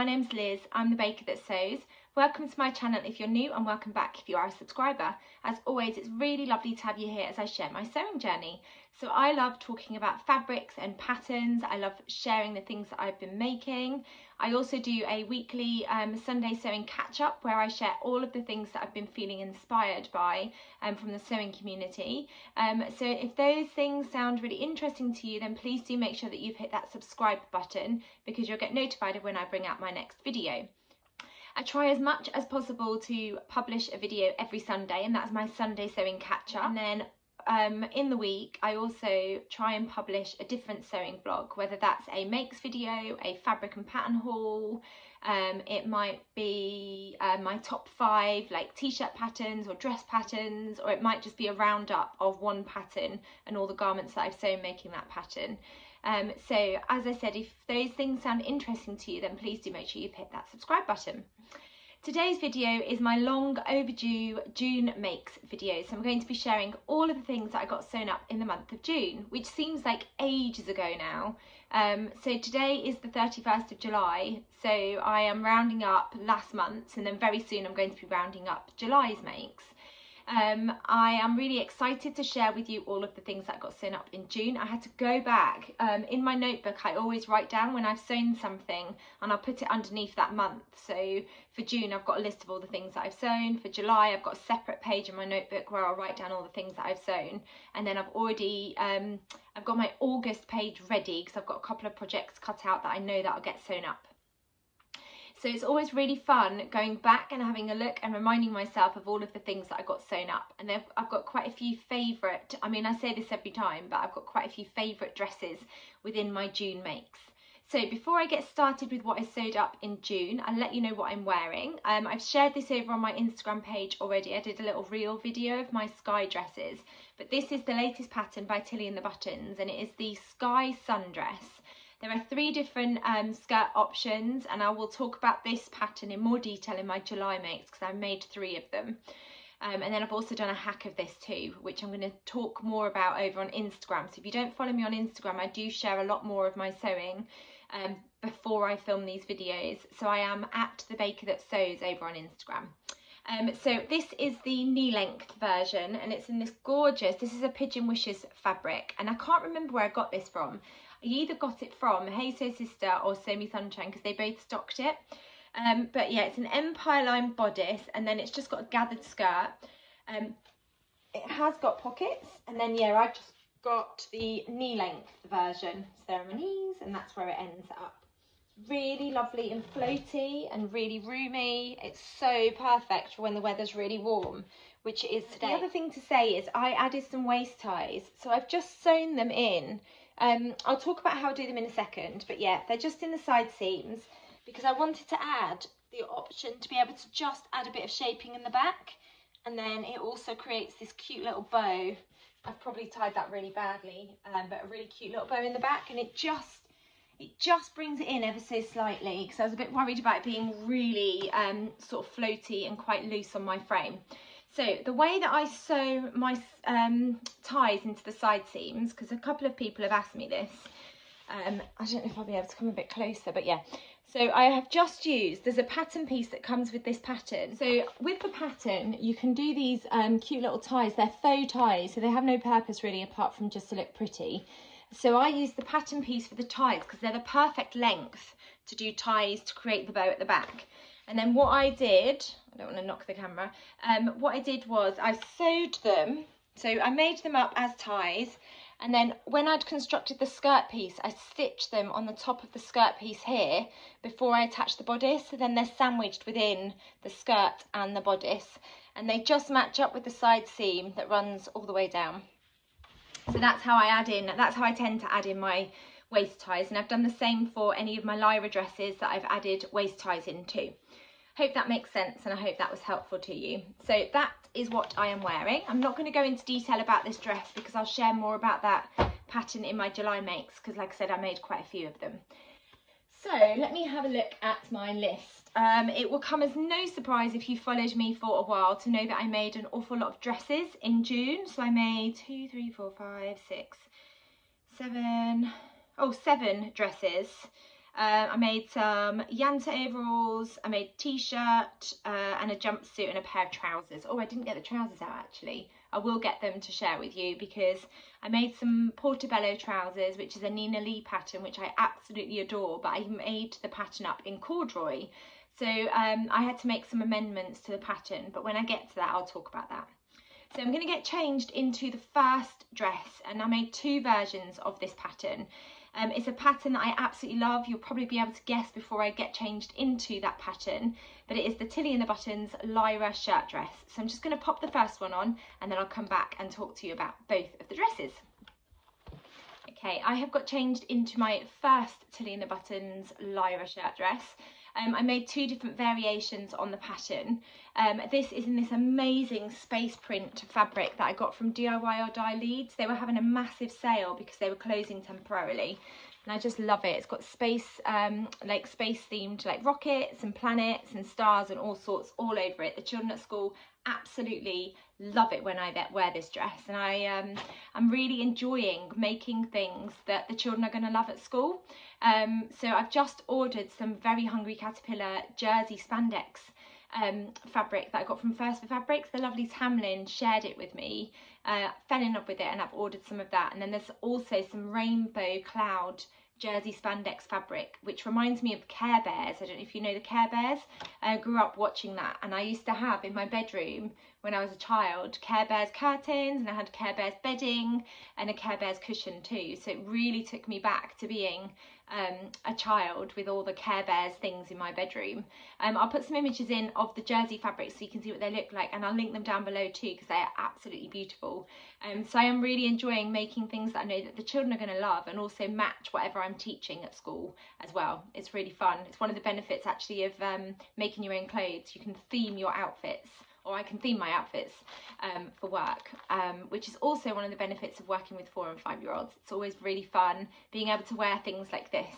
my name's Liz, I'm the baker that sews. Welcome to my channel if you're new and welcome back if you are a subscriber. As always, it's really lovely to have you here as I share my sewing journey. So I love talking about fabrics and patterns. I love sharing the things that I've been making. I also do a weekly um, Sunday sewing catch up where I share all of the things that I've been feeling inspired by um, from the sewing community. Um, so if those things sound really interesting to you, then please do make sure that you've hit that subscribe button because you'll get notified of when I bring out my next video. I try as much as possible to publish a video every Sunday and that's my Sunday sewing catch up. And then um, in the week, I also try and publish a different sewing blog, whether that's a makes video, a fabric and pattern haul, um, it might be uh, my top five like t-shirt patterns or dress patterns, or it might just be a roundup of one pattern and all the garments that I've sewn making that pattern. Um, so as I said, if those things sound interesting to you, then please do make sure you hit that subscribe button. Today's video is my long overdue June makes video. So I'm going to be sharing all of the things that I got sewn up in the month of June, which seems like ages ago now. Um, so today is the 31st of July. So I am rounding up last month and then very soon I'm going to be rounding up July's makes. Um, I am really excited to share with you all of the things that got sewn up in June. I had to go back. Um, in my notebook, I always write down when I've sewn something and I'll put it underneath that month. So for June, I've got a list of all the things that I've sewn. For July, I've got a separate page in my notebook where I'll write down all the things that I've sewn. And then I've already, um, I've got my August page ready because I've got a couple of projects cut out that I know that I'll get sewn up. So it's always really fun going back and having a look and reminding myself of all of the things that I got sewn up. And I've got quite a few favourite, I mean, I say this every time, but I've got quite a few favourite dresses within my June makes. So before I get started with what I sewed up in June, I'll let you know what I'm wearing. Um, I've shared this over on my Instagram page already. I did a little reel video of my Skye dresses, but this is the latest pattern by Tilly and the Buttons and it is the Skye Sundress. There are three different um, skirt options and I will talk about this pattern in more detail in my July makes because I made three of them. Um, and then I've also done a hack of this too, which I'm going to talk more about over on Instagram. So if you don't follow me on Instagram, I do share a lot more of my sewing um, before I film these videos. So I am at the baker that sews over on Instagram. Um, so this is the knee length version and it's in this gorgeous, this is a Pigeon Wishes fabric and I can't remember where I got this from. I either got it from Hey Sew Sister or Me Sunshine because they both stocked it. Um, but yeah, it's an Empire line bodice and then it's just got a gathered skirt. Um, it has got pockets and then yeah, I've just got the knee length version. So there are my knees and that's where it ends up. Really lovely and floaty and really roomy. It's so perfect for when the weather's really warm, which it is today. The other thing to say is I added some waist ties. So I've just sewn them in um, I'll talk about how I do them in a second, but yeah, they're just in the side seams because I wanted to add the option to be able to just add a bit of shaping in the back and then it also creates this cute little bow. I've probably tied that really badly, um, but a really cute little bow in the back and it just it just brings it in ever so slightly because I was a bit worried about it being really um, sort of floaty and quite loose on my frame. So the way that I sew my um, ties into the side seams, because a couple of people have asked me this, um, I don't know if I'll be able to come a bit closer, but yeah. So I have just used, there's a pattern piece that comes with this pattern. So with the pattern, you can do these um, cute little ties. They're faux ties, so they have no purpose really apart from just to look pretty. So I use the pattern piece for the ties because they're the perfect length to do ties to create the bow at the back. And then what I did, I don't want to knock the camera, um, what I did was I sewed them, so I made them up as ties, and then when I'd constructed the skirt piece, I stitched them on the top of the skirt piece here before I attached the bodice, so then they're sandwiched within the skirt and the bodice, and they just match up with the side seam that runs all the way down. So that's how I add in, that's how I tend to add in my waist ties, and I've done the same for any of my Lyra dresses that I've added waist ties into. Hope that makes sense and I hope that was helpful to you. So that is what I am wearing. I'm not going to go into detail about this dress because I'll share more about that pattern in my July makes because like I said I made quite a few of them. So let me have a look at my list. Um, it will come as no surprise if you followed me for a while to know that I made an awful lot of dresses in June. So I made two, three, four, five, six, seven, oh, seven dresses Uh, I made some Yanta overalls, I made t-shirt uh, and a jumpsuit and a pair of trousers. Oh, I didn't get the trousers out actually. I will get them to share with you because I made some Portobello trousers, which is a Nina Lee pattern, which I absolutely adore, but I made the pattern up in corduroy. So um, I had to make some amendments to the pattern, but when I get to that, I'll talk about that. So I'm going to get changed into the first dress and I made two versions of this pattern. Um, it's a pattern that I absolutely love. You'll probably be able to guess before I get changed into that pattern, but it is the Tilly and the Buttons Lyra shirt dress. So I'm just going to pop the first one on and then I'll come back and talk to you about both of the dresses. Okay, I have got changed into my first Tilly and the Buttons Lyra shirt dress. Um, I made two different variations on the pattern. Um, this is in this amazing space print fabric that I got from DIY or Die Leeds. They were having a massive sale because they were closing temporarily. And I just love it. It's got space, um, like space themed, like rockets and planets and stars and all sorts all over it. The children at school absolutely love it when I wear this dress and I um, I'm really enjoying making things that the children are going to love at school um, so I've just ordered some very hungry caterpillar jersey spandex um, fabric that I got from First for Fabrics the lovely Tamlin shared it with me uh, fell in love with it and I've ordered some of that and then there's also some rainbow cloud jersey spandex fabric, which reminds me of Care Bears. I don't know if you know the Care Bears. I grew up watching that and I used to have in my bedroom when I was a child Care Bears curtains and I had Care Bears bedding and a Care Bears cushion too. So it really took me back to being um, a child with all the Care Bears things in my bedroom. Um, I'll put some images in of the jersey fabrics so you can see what they look like and I'll link them down below too because they are absolutely beautiful. Um, so I am really enjoying making things that I know that the children are going to love and also match whatever I'm teaching at school as well. It's really fun. It's one of the benefits actually of um, making your own clothes. You can theme your outfits or I can theme my outfits um, for work, um, which is also one of the benefits of working with four and five year olds. It's always really fun being able to wear things like this.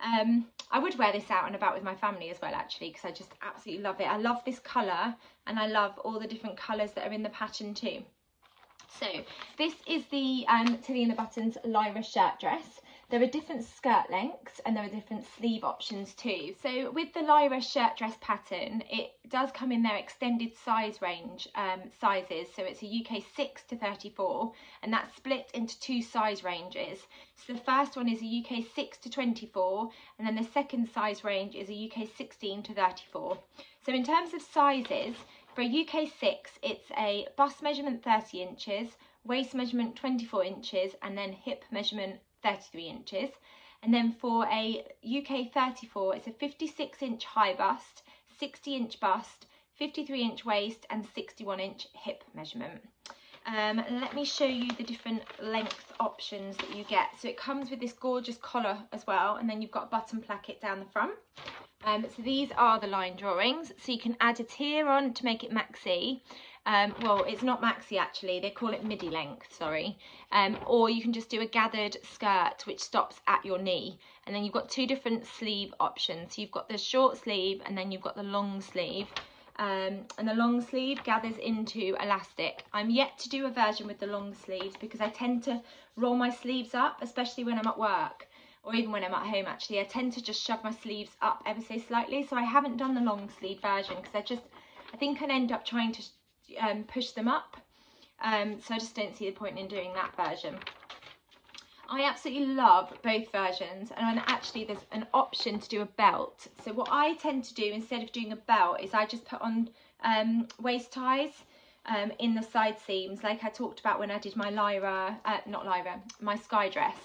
Um, I would wear this out and about with my family as well actually because I just absolutely love it. I love this colour and I love all the different colours that are in the pattern too. So this is the um, Tilly and the Buttons Lyra shirt dress. There are different skirt lengths and there are different sleeve options too. So with the Lyra shirt dress pattern, it does come in their extended size range um, sizes. So it's a UK 6 to 34 and that's split into two size ranges. So the first one is a UK 6 to 24 and then the second size range is a UK 16 to 34. So in terms of sizes, for a UK 6, it's a bust measurement 30 inches, waist measurement 24 inches and then hip measurement 33 inches. And then for a UK 34, it's a 56 inch high bust, 60 inch bust, 53 inch waist and 61 inch hip measurement. Um, let me show you the different length options that you get. So it comes with this gorgeous collar as well, and then you've got a button placket down the front. Um, so these are the line drawings. So you can add a tier on to make it maxi, um, well, it's not maxi actually, they call it midi length, sorry. Um, or you can just do a gathered skirt which stops at your knee. And then you've got two different sleeve options. So you've got the short sleeve and then you've got the long sleeve. Um, and the long sleeve gathers into elastic. I'm yet to do a version with the long sleeves because I tend to roll my sleeves up, especially when I'm at work or even when I'm at home actually. I tend to just shove my sleeves up ever so slightly. So I haven't done the long sleeve version because I just, I think I'd end up trying to um, push them up. Um, so I just don't see the point in doing that version. I absolutely love both versions and actually there's an option to do a belt. So what I tend to do instead of doing a belt is I just put on um, waist ties um, in the side seams like I talked about when I did my Lyra, uh, not Lyra, my Skye dress.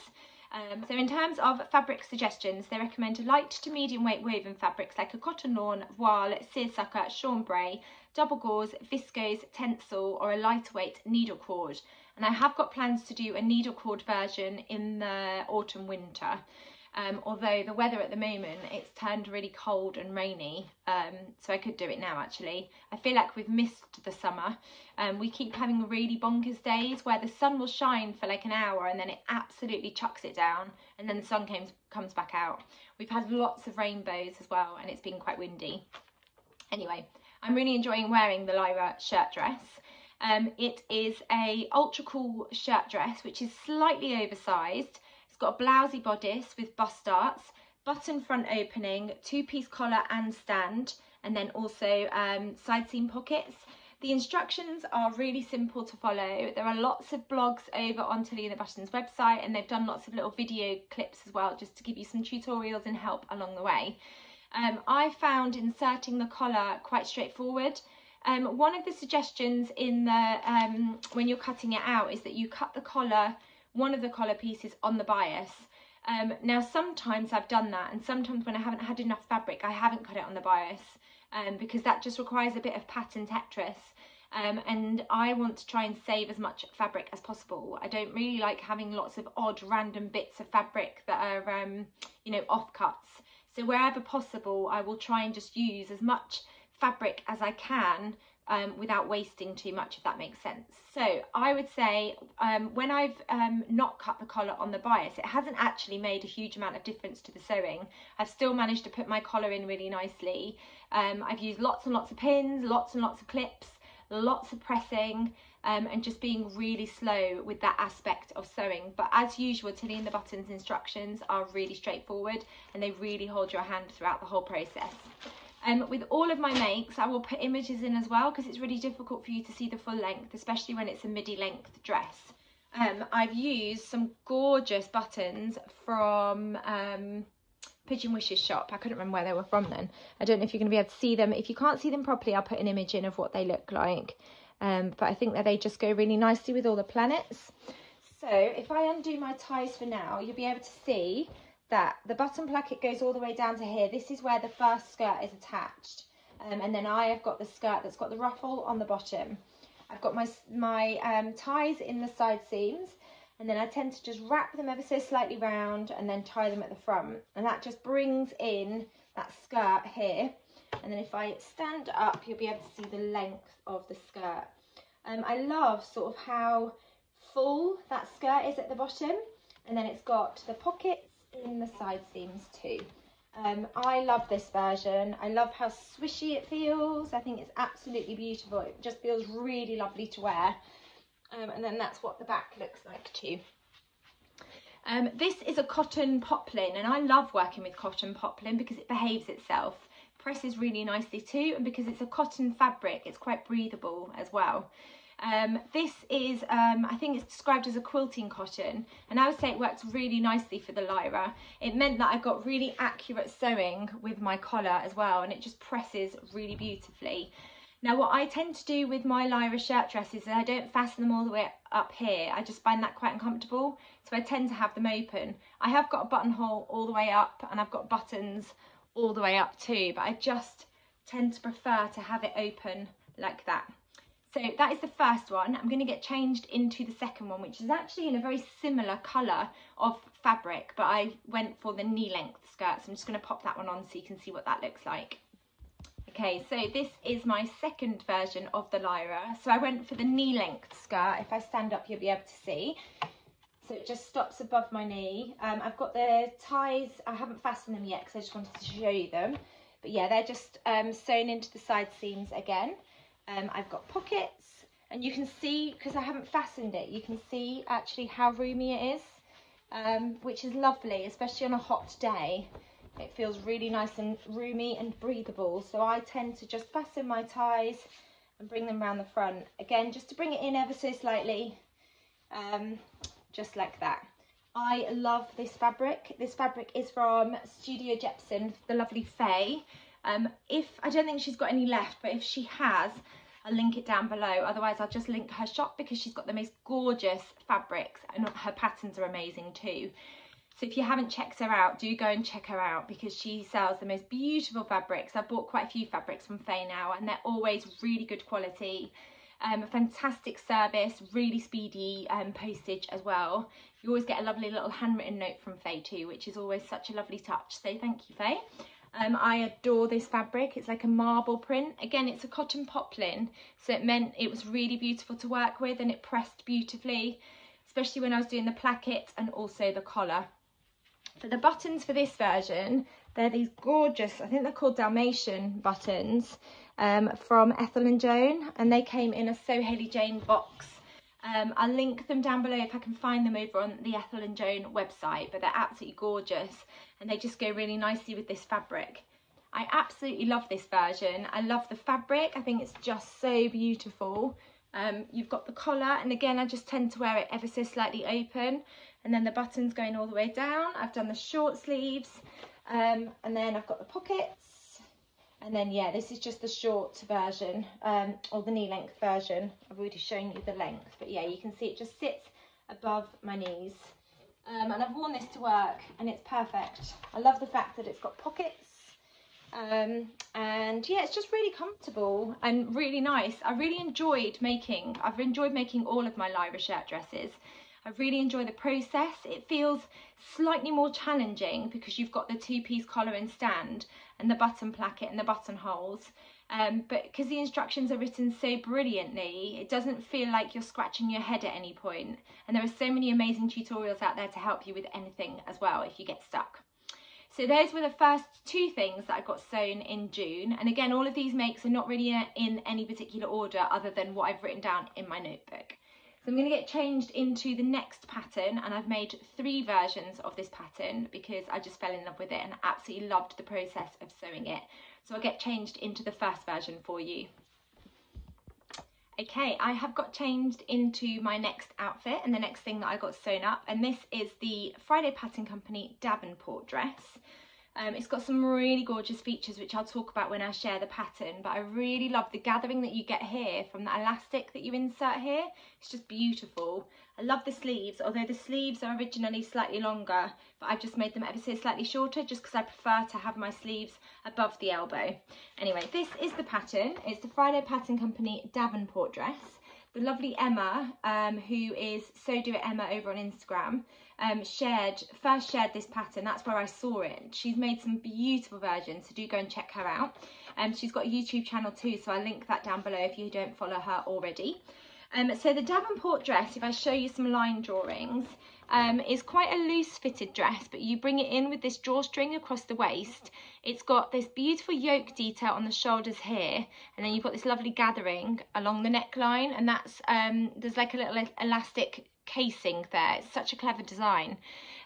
Um, so in terms of fabric suggestions, they recommend light to medium weight woven fabrics like a cotton lawn, voile, seersucker, chambray, double gauze, viscose, tencel or a lightweight needle cord. And I have got plans to do a needle cord version in the autumn winter. Um, although the weather at the moment, it's turned really cold and rainy, um, so I could do it now actually. I feel like we've missed the summer. Um, we keep having really bonkers days where the sun will shine for like an hour and then it absolutely chucks it down and then the sun comes, comes back out. We've had lots of rainbows as well and it's been quite windy. Anyway, I'm really enjoying wearing the Lyra shirt dress. Um, it is a ultra cool shirt dress which is slightly oversized. It's got a blousy bodice with bust darts, button front opening, two piece collar and stand, and then also um, side seam pockets. The instructions are really simple to follow. There are lots of blogs over on Tilly and the Buttons website and they've done lots of little video clips as well just to give you some tutorials and help along the way. Um, I found inserting the collar quite straightforward. Um, one of the suggestions in the um, when you're cutting it out is that you cut the collar, one of the collar pieces on the bias. Um, now sometimes I've done that and sometimes when I haven't had enough fabric I haven't cut it on the bias um, because that just requires a bit of pattern Tetris. Um, and I want to try and save as much fabric as possible. I don't really like having lots of odd random bits of fabric that are, um, you know, offcuts. So wherever possible, I will try and just use as much fabric as I can um, without wasting too much, if that makes sense. So I would say um, when I've um, not cut the collar on the bias, it hasn't actually made a huge amount of difference to the sewing. I've still managed to put my collar in really nicely. Um, I've used lots and lots of pins, lots and lots of clips, lots of pressing, um, and just being really slow with that aspect of sewing. But as usual, Tilly and the Buttons instructions are really straightforward and they really hold your hand throughout the whole process. Um, with all of my makes, I will put images in as well because it's really difficult for you to see the full length, especially when it's a midi length dress. Um, I've used some gorgeous buttons from um, Pigeon Wishes shop. I couldn't remember where they were from then. I don't know if you're going to be able to see them. If you can't see them properly, I'll put an image in of what they look like. Um, but I think that they just go really nicely with all the planets. So if I undo my ties for now, you'll be able to see that the button placket goes all the way down to here. This is where the first skirt is attached. Um, and then I have got the skirt that's got the ruffle on the bottom. I've got my, my um, ties in the side seams and then I tend to just wrap them ever so slightly round and then tie them at the front. And that just brings in that skirt here. And then if I stand up, you'll be able to see the length of the skirt. Um, I love sort of how full that skirt is at the bottom. And then it's got the pockets in the side seams too. Um, I love this version. I love how swishy it feels. I think it's absolutely beautiful. It just feels really lovely to wear. Um, and then that's what the back looks like too. Um, this is a cotton poplin and I love working with cotton poplin because it behaves itself. Presses really nicely too and because it's a cotton fabric it's quite breathable as well. Um, this is, um, I think it's described as a quilting cotton, and I would say it works really nicely for the Lyra. It meant that I got really accurate sewing with my collar as well, and it just presses really beautifully. Now, what I tend to do with my Lyra shirt dresses is I don't fasten them all the way up here. I just find that quite uncomfortable, so I tend to have them open. I have got a buttonhole all the way up, and I've got buttons all the way up too, but I just tend to prefer to have it open like that. So that is the first one. I'm going to get changed into the second one, which is actually in a very similar colour of fabric, but I went for the knee length skirt. So I'm just going to pop that one on so you can see what that looks like. Okay, so this is my second version of the Lyra. So I went for the knee length skirt. If I stand up, you'll be able to see. So it just stops above my knee. Um, I've got the ties, I haven't fastened them yet because I just wanted to show you them. But yeah, they're just um, sewn into the side seams again. Um, I've got pockets and you can see, because I haven't fastened it, you can see actually how roomy it is, um, which is lovely, especially on a hot day. It feels really nice and roomy and breathable. So I tend to just fasten my ties and bring them around the front. Again, just to bring it in ever so slightly, um, just like that. I love this fabric. This fabric is from Studio Jepson, the lovely Faye. Um, if I don't think she's got any left, but if she has, I'll link it down below. Otherwise, I'll just link her shop because she's got the most gorgeous fabrics and her patterns are amazing too. So if you haven't checked her out, do go and check her out because she sells the most beautiful fabrics. I've bought quite a few fabrics from Faye now and they're always really good quality. Um, a fantastic service, really speedy um, postage as well. You always get a lovely little handwritten note from Faye too, which is always such a lovely touch. So thank you, Faye. Um, I adore this fabric. It's like a marble print. Again, it's a cotton poplin, so it meant it was really beautiful to work with and it pressed beautifully, especially when I was doing the placket and also the collar. For the buttons for this version, they're these gorgeous, I think they're called Dalmatian buttons um, from Ethel and Joan, and they came in a Sew Hayley Jane box. Um, I'll link them down below if I can find them over on the Ethel and Joan website, but they're absolutely gorgeous and they just go really nicely with this fabric. I absolutely love this version. I love the fabric. I think it's just so beautiful. Um, you've got the collar and again I just tend to wear it ever so slightly open and then the buttons going all the way down. I've done the short sleeves um, and then I've got the pockets and then yeah this is just the short version um, or the knee length version. I've already shown you the length but yeah you can see it just sits above my knees um, and I've worn this to work and it's perfect. I love the fact that it's got pockets um, and yeah it's just really comfortable and really nice I really enjoyed making I've enjoyed making all of my Lyra shirt dresses I really enjoy the process it feels slightly more challenging because you've got the two-piece collar and stand and the button placket and the buttonholes um, but because the instructions are written so brilliantly it doesn't feel like you're scratching your head at any point. point and there are so many amazing tutorials out there to help you with anything as well if you get stuck so those were the first two things that I got sewn in June. And again, all of these makes are not really in any particular order other than what I've written down in my notebook. So I'm going to get changed into the next pattern and I've made three versions of this pattern because I just fell in love with it and absolutely loved the process of sewing it. So I'll get changed into the first version for you. Okay, I have got changed into my next outfit and the next thing that I got sewn up and this is the Friday Pattern Company Davenport dress. Um, it's got some really gorgeous features which I'll talk about when I share the pattern but I really love the gathering that you get here from the elastic that you insert here. It's just beautiful. I love the sleeves although the sleeves are originally slightly longer but I've just made them ever so slightly shorter just because I prefer to have my sleeves above the elbow. Anyway this is the pattern. It's the Friday Pattern Company Davenport dress the lovely Emma, um, who is Sew Do It Emma over on Instagram, um, shared first shared this pattern. That's where I saw it. She's made some beautiful versions, so do go and check her out. Um, she's got a YouTube channel too, so I'll link that down below if you don't follow her already. Um, so the Davenport dress, if I show you some line drawings, um, is quite a loose fitted dress, but you bring it in with this drawstring across the waist. It's got this beautiful yoke detail on the shoulders here, and then you've got this lovely gathering along the neckline, and that's, um, there's like a little elastic casing there. It's such a clever design.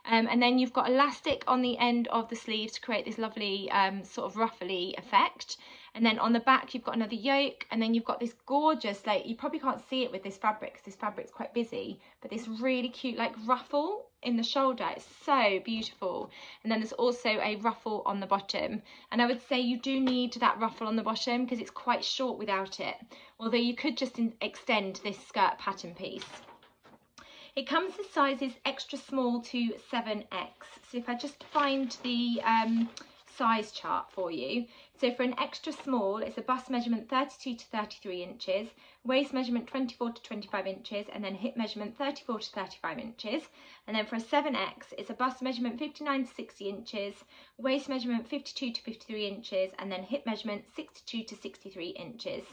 Um, and then you've got elastic on the end of the sleeves to create this lovely um, sort of ruffly effect. And then on the back, you've got another yoke, and then you've got this gorgeous, like, you probably can't see it with this fabric because this fabric's quite busy, but this really cute, like, ruffle in the shoulder. It's so beautiful. And then there's also a ruffle on the bottom. And I would say you do need that ruffle on the bottom because it's quite short without it. Although you could just extend this skirt pattern piece. It comes in sizes extra small to 7x. So if I just find the um, size chart for you. So for an extra small, it's a bust measurement 32 to 33 inches, waist measurement 24 to 25 inches, and then hip measurement 34 to 35 inches. And then for a 7X, it's a bust measurement 59 to 60 inches, waist measurement 52 to 53 inches, and then hip measurement 62 to 63 inches.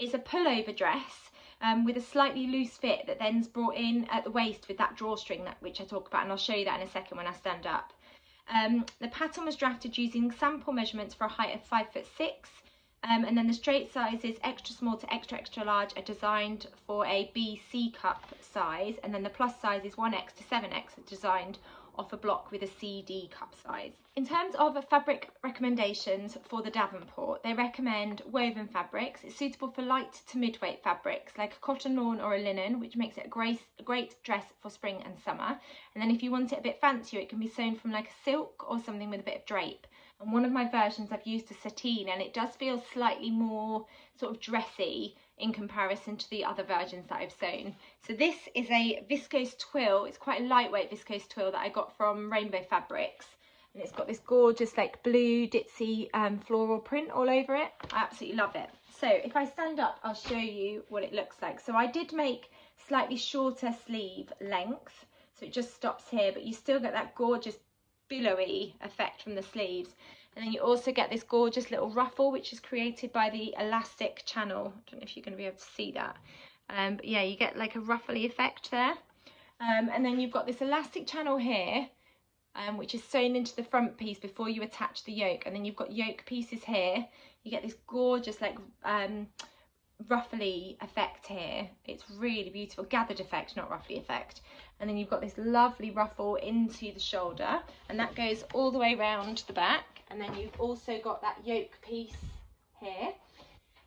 It's a pullover dress um, with a slightly loose fit that then's brought in at the waist with that drawstring that which I talk about, and I'll show you that in a second when I stand up. Um, the pattern was drafted using sample measurements for a height of five foot six. Um, and then the straight sizes extra small to extra extra large are designed for a BC cup size and then the plus sizes 1x to 7x are designed off a block with a CD cup size. In terms of fabric recommendations for the Davenport, they recommend woven fabrics. It's suitable for light to mid-weight fabrics like a cotton lawn or a linen, which makes it a great, a great dress for spring and summer. And then if you want it a bit fancier, it can be sewn from like a silk or something with a bit of drape. And one of my versions I've used a sateen and it does feel slightly more sort of dressy in comparison to the other versions that I've sewn. So this is a viscose twill. It's quite a lightweight viscose twill that I got from Rainbow Fabrics. And it's got this gorgeous like blue ditzy um, floral print all over it. I absolutely love it. So if I stand up, I'll show you what it looks like. So I did make slightly shorter sleeve length. So it just stops here, but you still get that gorgeous billowy effect from the sleeves. And then you also get this gorgeous little ruffle, which is created by the elastic channel. I don't know if you're going to be able to see that. Um, but yeah, you get like a ruffly effect there. Um, and then you've got this elastic channel here, um, which is sewn into the front piece before you attach the yoke. And then you've got yoke pieces here. You get this gorgeous like um, ruffly effect here. It's really beautiful, gathered effect, not ruffly effect. And then you've got this lovely ruffle into the shoulder and that goes all the way around the back. And then you've also got that yoke piece here.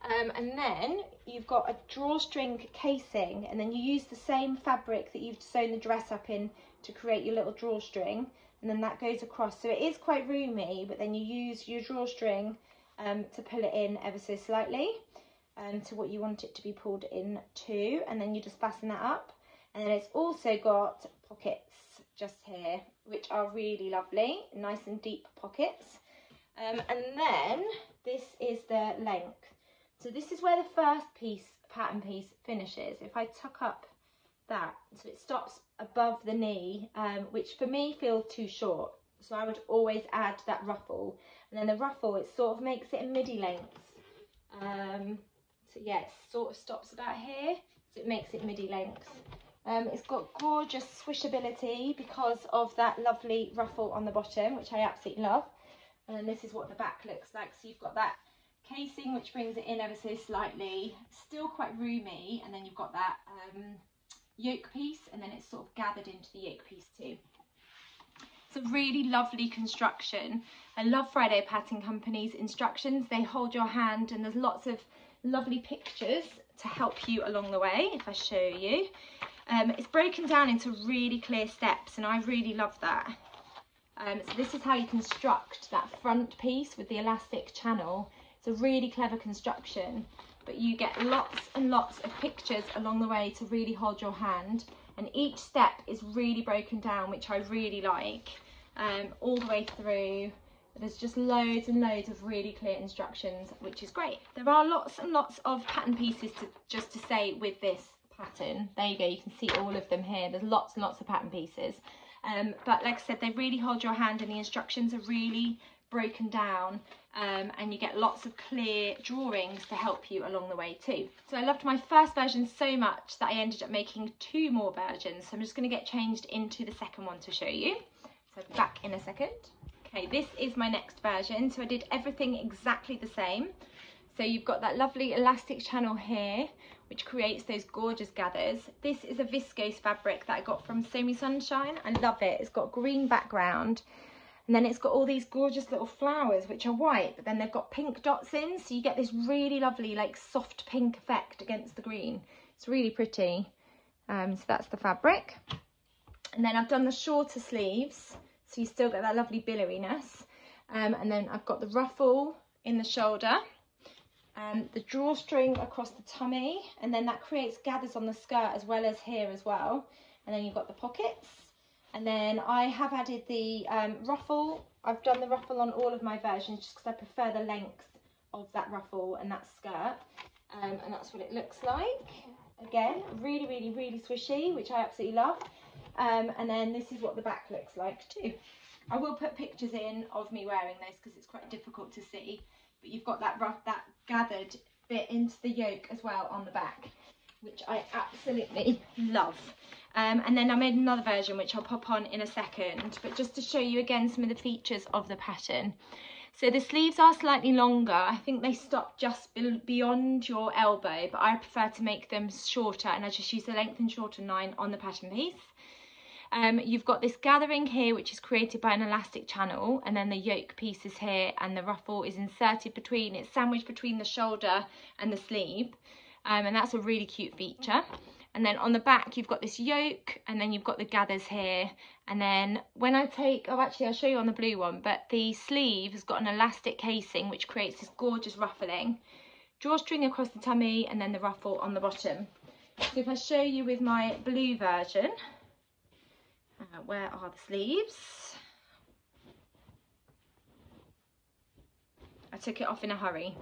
Um, and then you've got a drawstring casing and then you use the same fabric that you've sewn the dress up in to create your little drawstring and then that goes across. So it is quite roomy, but then you use your drawstring um, to pull it in ever so slightly um, to what you want it to be pulled in to and then you just fasten that up. And then it's also got pockets just here which are really lovely nice and deep pockets. Um, and then this is the length. So this is where the first piece pattern piece finishes. If I tuck up that so it stops above the knee um, which for me feels too short. So I would always add that ruffle. And then the ruffle it sort of makes it a midi length um, so yeah, it sort of stops about here, so it makes it midi length. Um, it's got gorgeous swishability because of that lovely ruffle on the bottom, which I absolutely love. And then this is what the back looks like. So you've got that casing, which brings it in ever so slightly, still quite roomy. And then you've got that um, yoke piece, and then it's sort of gathered into the yoke piece too. It's a really lovely construction. I love Friday Pattern Company's instructions. They hold your hand and there's lots of lovely pictures to help you along the way if I show you. Um, it's broken down into really clear steps and I really love that. Um, so this is how you construct that front piece with the elastic channel. It's a really clever construction, but you get lots and lots of pictures along the way to really hold your hand. And each step is really broken down, which I really like, um, all the way through. There's just loads and loads of really clear instructions, which is great. There are lots and lots of pattern pieces to just to say with this pattern. There you go, you can see all of them here. There's lots and lots of pattern pieces. Um, but like I said, they really hold your hand and the instructions are really broken down um, and you get lots of clear drawings to help you along the way too. So I loved my first version so much that I ended up making two more versions. So I'm just going to get changed into the second one to show you. So back in a second. Okay, this is my next version. So I did everything exactly the same. So you've got that lovely elastic channel here, which creates those gorgeous gathers. This is a viscose fabric that I got from Me Sunshine. I love it. It's got green background. And then it's got all these gorgeous little flowers, which are white, but then they've got pink dots in. So you get this really lovely, like soft pink effect against the green. It's really pretty. Um, so that's the fabric. And then I've done the shorter sleeves so you still get that lovely billowiness. Um, and then I've got the ruffle in the shoulder, and the drawstring across the tummy, and then that creates gathers on the skirt as well as here as well. And then you've got the pockets. And then I have added the um, ruffle. I've done the ruffle on all of my versions just because I prefer the length of that ruffle and that skirt. Um, and that's what it looks like. Again, really, really, really swishy, which I absolutely love. Um, and then this is what the back looks like too. I will put pictures in of me wearing this because it's quite difficult to see. But you've got that rough, that gathered bit into the yoke as well on the back, which I absolutely love. Um, and then I made another version, which I'll pop on in a second, but just to show you again some of the features of the pattern. So the sleeves are slightly longer. I think they stop just beyond your elbow, but I prefer to make them shorter and I just use the lengthen and shorten line on the pattern piece. Um, you've got this gathering here, which is created by an elastic channel, and then the yoke piece is here, and the ruffle is inserted between, it's sandwiched between the shoulder and the sleeve, um, and that's a really cute feature. And then on the back, you've got this yoke, and then you've got the gathers here. And then when I take, oh, actually, I'll show you on the blue one, but the sleeve has got an elastic casing, which creates this gorgeous ruffling. Drawstring across the tummy, and then the ruffle on the bottom. So if I show you with my blue version, uh, where are the sleeves? I took it off in a hurry.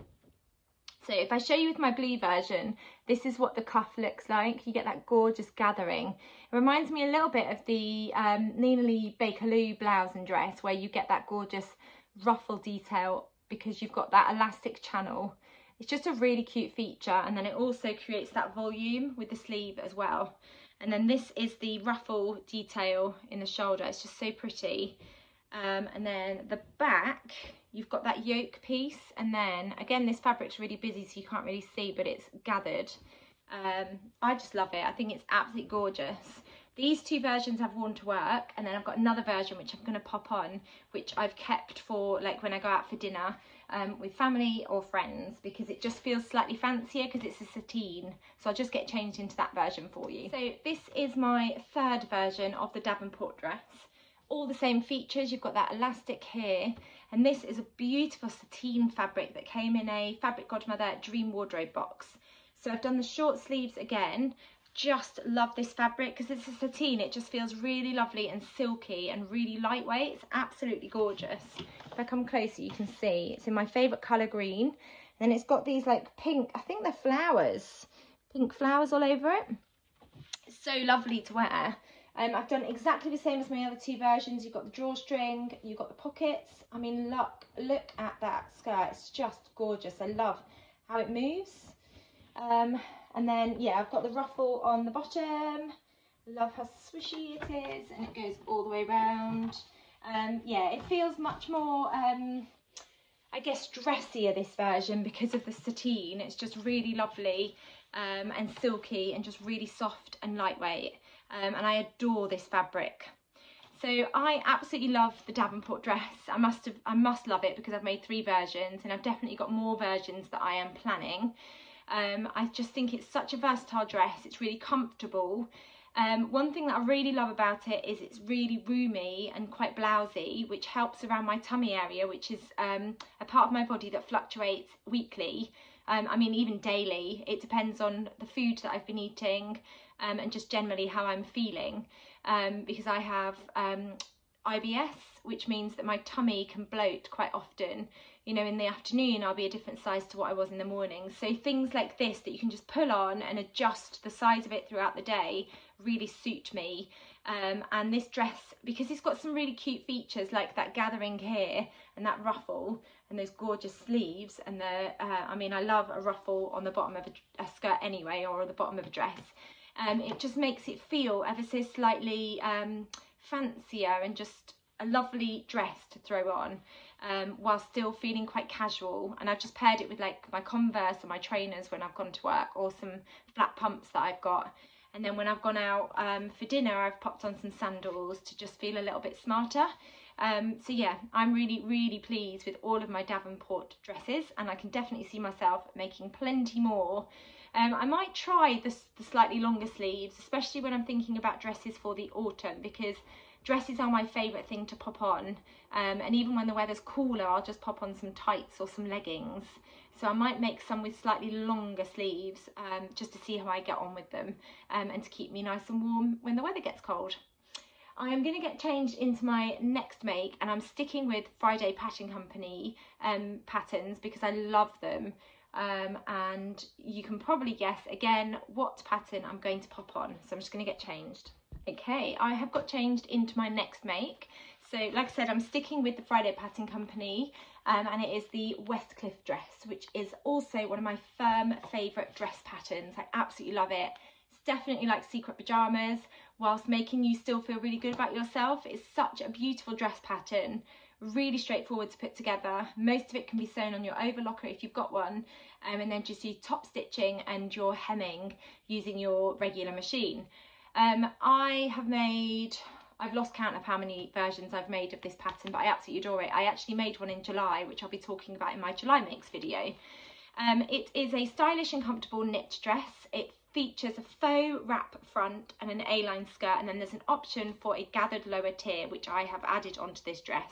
So if I show you with my blue version, this is what the cuff looks like. You get that gorgeous gathering. It reminds me a little bit of the um, Nina Lee Bakerloo blouse and dress where you get that gorgeous ruffle detail because you've got that elastic channel. It's just a really cute feature and then it also creates that volume with the sleeve as well. And then this is the ruffle detail in the shoulder. It's just so pretty. Um, and then the back, you've got that yoke piece. And then again, this fabric's really busy, so you can't really see, but it's gathered. Um, I just love it. I think it's absolutely gorgeous. These two versions I've worn to work and then I've got another version which I'm going to pop on which I've kept for like when I go out for dinner um, with family or friends because it just feels slightly fancier because it's a sateen so I'll just get changed into that version for you. So this is my third version of the Davenport dress. All the same features, you've got that elastic here and this is a beautiful sateen fabric that came in a Fabric Godmother Dream Wardrobe box. So I've done the short sleeves again just love this fabric because it's a sateen. It just feels really lovely and silky and really lightweight. It's absolutely gorgeous. If I come closer you can see. It's in my favorite color green. And it's got these like pink I think they're flowers. Pink flowers all over it. It's so lovely to wear. Um, I've done exactly the same as my other two versions. You've got the drawstring you've got the pockets. I mean look look at that skirt. It's just gorgeous. I love how it moves. Um, and then, yeah, I've got the ruffle on the bottom. Love how swishy it is and it goes all the way around. Um, yeah, it feels much more, um, I guess, dressier this version because of the sateen. It's just really lovely um, and silky and just really soft and lightweight. Um, and I adore this fabric. So I absolutely love the Davenport dress. I must have, I must love it because I've made three versions and I've definitely got more versions that I am planning. Um, I just think it's such a versatile dress. It's really comfortable. Um, one thing that I really love about it is it's really roomy and quite blousy, which helps around my tummy area, which is um, a part of my body that fluctuates weekly. Um, I mean, even daily. It depends on the food that I've been eating um, and just generally how I'm feeling. Um, because I have IBS, which means that my tummy can bloat quite often you know, in the afternoon I'll be a different size to what I was in the morning. So things like this that you can just pull on and adjust the size of it throughout the day really suit me. Um, and this dress, because it's got some really cute features like that gathering here and that ruffle and those gorgeous sleeves and the, uh, I mean, I love a ruffle on the bottom of a, a skirt anyway or the bottom of a dress. Um, it just makes it feel ever so slightly um, fancier and just a lovely dress to throw on um, while still feeling quite casual. And I've just paired it with like my Converse or my trainers when I've gone to work or some flat pumps that I've got. And then when I've gone out um, for dinner, I've popped on some sandals to just feel a little bit smarter. Um, so yeah, I'm really, really pleased with all of my Davenport dresses and I can definitely see myself making plenty more. Um, I might try the, the slightly longer sleeves, especially when I'm thinking about dresses for the autumn because dresses are my favourite thing to pop on um, and even when the weather's cooler I'll just pop on some tights or some leggings so I might make some with slightly longer sleeves um, just to see how I get on with them um, and to keep me nice and warm when the weather gets cold. I am going to get changed into my next make and I'm sticking with Friday Pattern Company um, patterns because I love them um, and you can probably guess again what pattern I'm going to pop on so I'm just going to get changed. Okay, I have got changed into my next make. So like I said, I'm sticking with the Friday Pattern Company um, and it is the Westcliff dress, which is also one of my firm favourite dress patterns. I absolutely love it. It's definitely like secret pyjamas whilst making you still feel really good about yourself. It's such a beautiful dress pattern, really straightforward to put together. Most of it can be sewn on your overlocker if you've got one um, and then just use top stitching and your hemming using your regular machine. Um, I have made, I've lost count of how many versions I've made of this pattern, but I absolutely adore it. I actually made one in July, which I'll be talking about in my July Makes video. Um, it is a stylish and comfortable knit dress. It features a faux wrap front and an A-line skirt, and then there's an option for a gathered lower tier, which I have added onto this dress.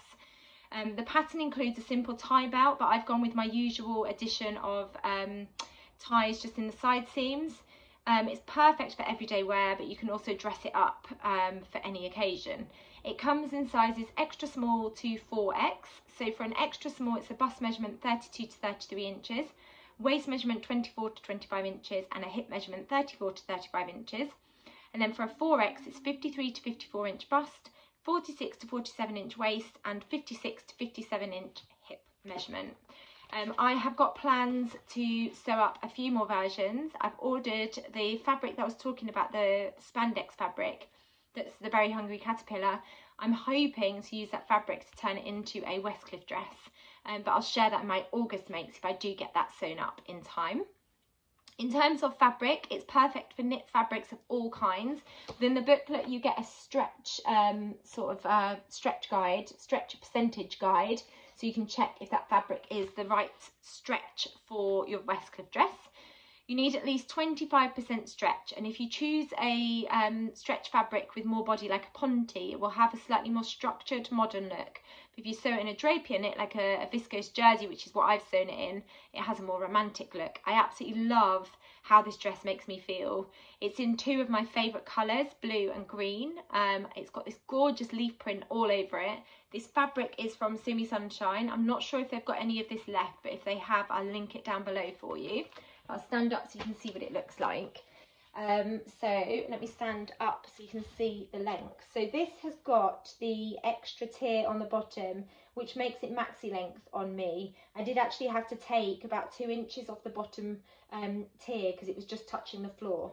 Um, the pattern includes a simple tie belt, but I've gone with my usual addition of um, ties just in the side seams. Um, it's perfect for everyday wear, but you can also dress it up um, for any occasion. It comes in sizes extra small to 4X. So for an extra small, it's a bust measurement 32 to 33 inches, waist measurement 24 to 25 inches, and a hip measurement 34 to 35 inches. And then for a 4X, it's 53 to 54 inch bust, 46 to 47 inch waist, and 56 to 57 inch hip measurement. Um, I have got plans to sew up a few more versions. I've ordered the fabric that I was talking about, the spandex fabric, that's the Very Hungry Caterpillar. I'm hoping to use that fabric to turn it into a Westcliff dress, um, but I'll share that in my August makes if I do get that sewn up in time. In terms of fabric, it's perfect for knit fabrics of all kinds. Within the booklet, you get a stretch um, sort of uh, stretch guide, stretch percentage guide, so you can check if that fabric is the right stretch for your Westcliff dress. You need at least 25% stretch and if you choose a um, stretch fabric with more body like a ponte, it will have a slightly more structured modern look. But if you sew it in a drapier knit like a, a viscose jersey, which is what I've sewn it in, it has a more romantic look. I absolutely love how this dress makes me feel. It's in two of my favourite colours, blue and green. Um, it's got this gorgeous leaf print all over it. This fabric is from Sew Me Sunshine. I'm not sure if they've got any of this left, but if they have, I'll link it down below for you. I'll stand up so you can see what it looks like. Um, so let me stand up so you can see the length. So this has got the extra tier on the bottom, which makes it maxi length on me. I did actually have to take about two inches off the bottom um, tier because it was just touching the floor.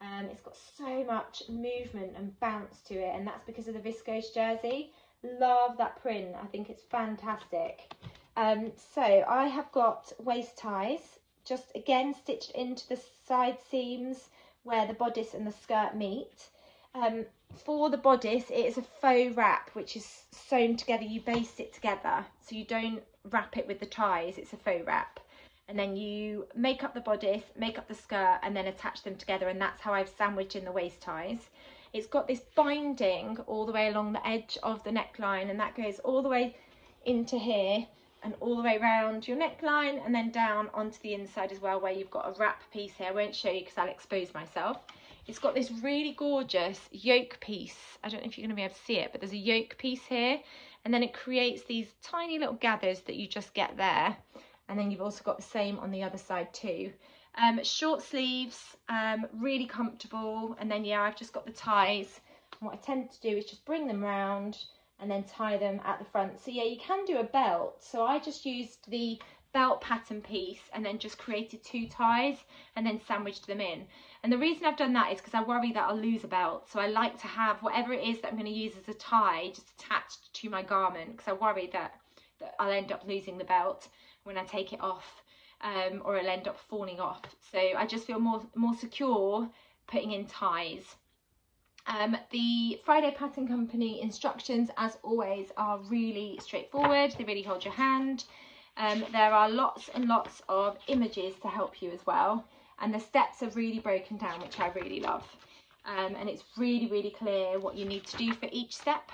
Um, it's got so much movement and bounce to it and that's because of the viscose jersey. Love that print, I think it's fantastic. Um, so I have got waist ties just again stitched into the side seams where the bodice and the skirt meet. Um, for the bodice, it is a faux wrap, which is sewn together. You baste it together, so you don't wrap it with the ties. It's a faux wrap. And then you make up the bodice, make up the skirt, and then attach them together. And that's how I've sandwiched in the waist ties. It's got this binding all the way along the edge of the neckline, and that goes all the way into here and all the way around your neckline and then down onto the inside as well where you've got a wrap piece here. I won't show you because I'll expose myself. It's got this really gorgeous yoke piece. I don't know if you're going to be able to see it, but there's a yoke piece here. And then it creates these tiny little gathers that you just get there. And then you've also got the same on the other side too. Um, short sleeves, um, really comfortable. And then, yeah, I've just got the ties. And what I tend to do is just bring them round and then tie them at the front. So yeah, you can do a belt. So I just used the belt pattern piece and then just created two ties and then sandwiched them in. And the reason I've done that is because I worry that I'll lose a belt. So I like to have whatever it is that I'm going to use as a tie just attached to my garment because I worry that, that I'll end up losing the belt when I take it off um, or it'll end up falling off. So I just feel more, more secure putting in ties. Um, the Friday Pattern Company instructions, as always, are really straightforward. They really hold your hand. Um, there are lots and lots of images to help you as well. And the steps are really broken down, which I really love. Um, and it's really, really clear what you need to do for each step,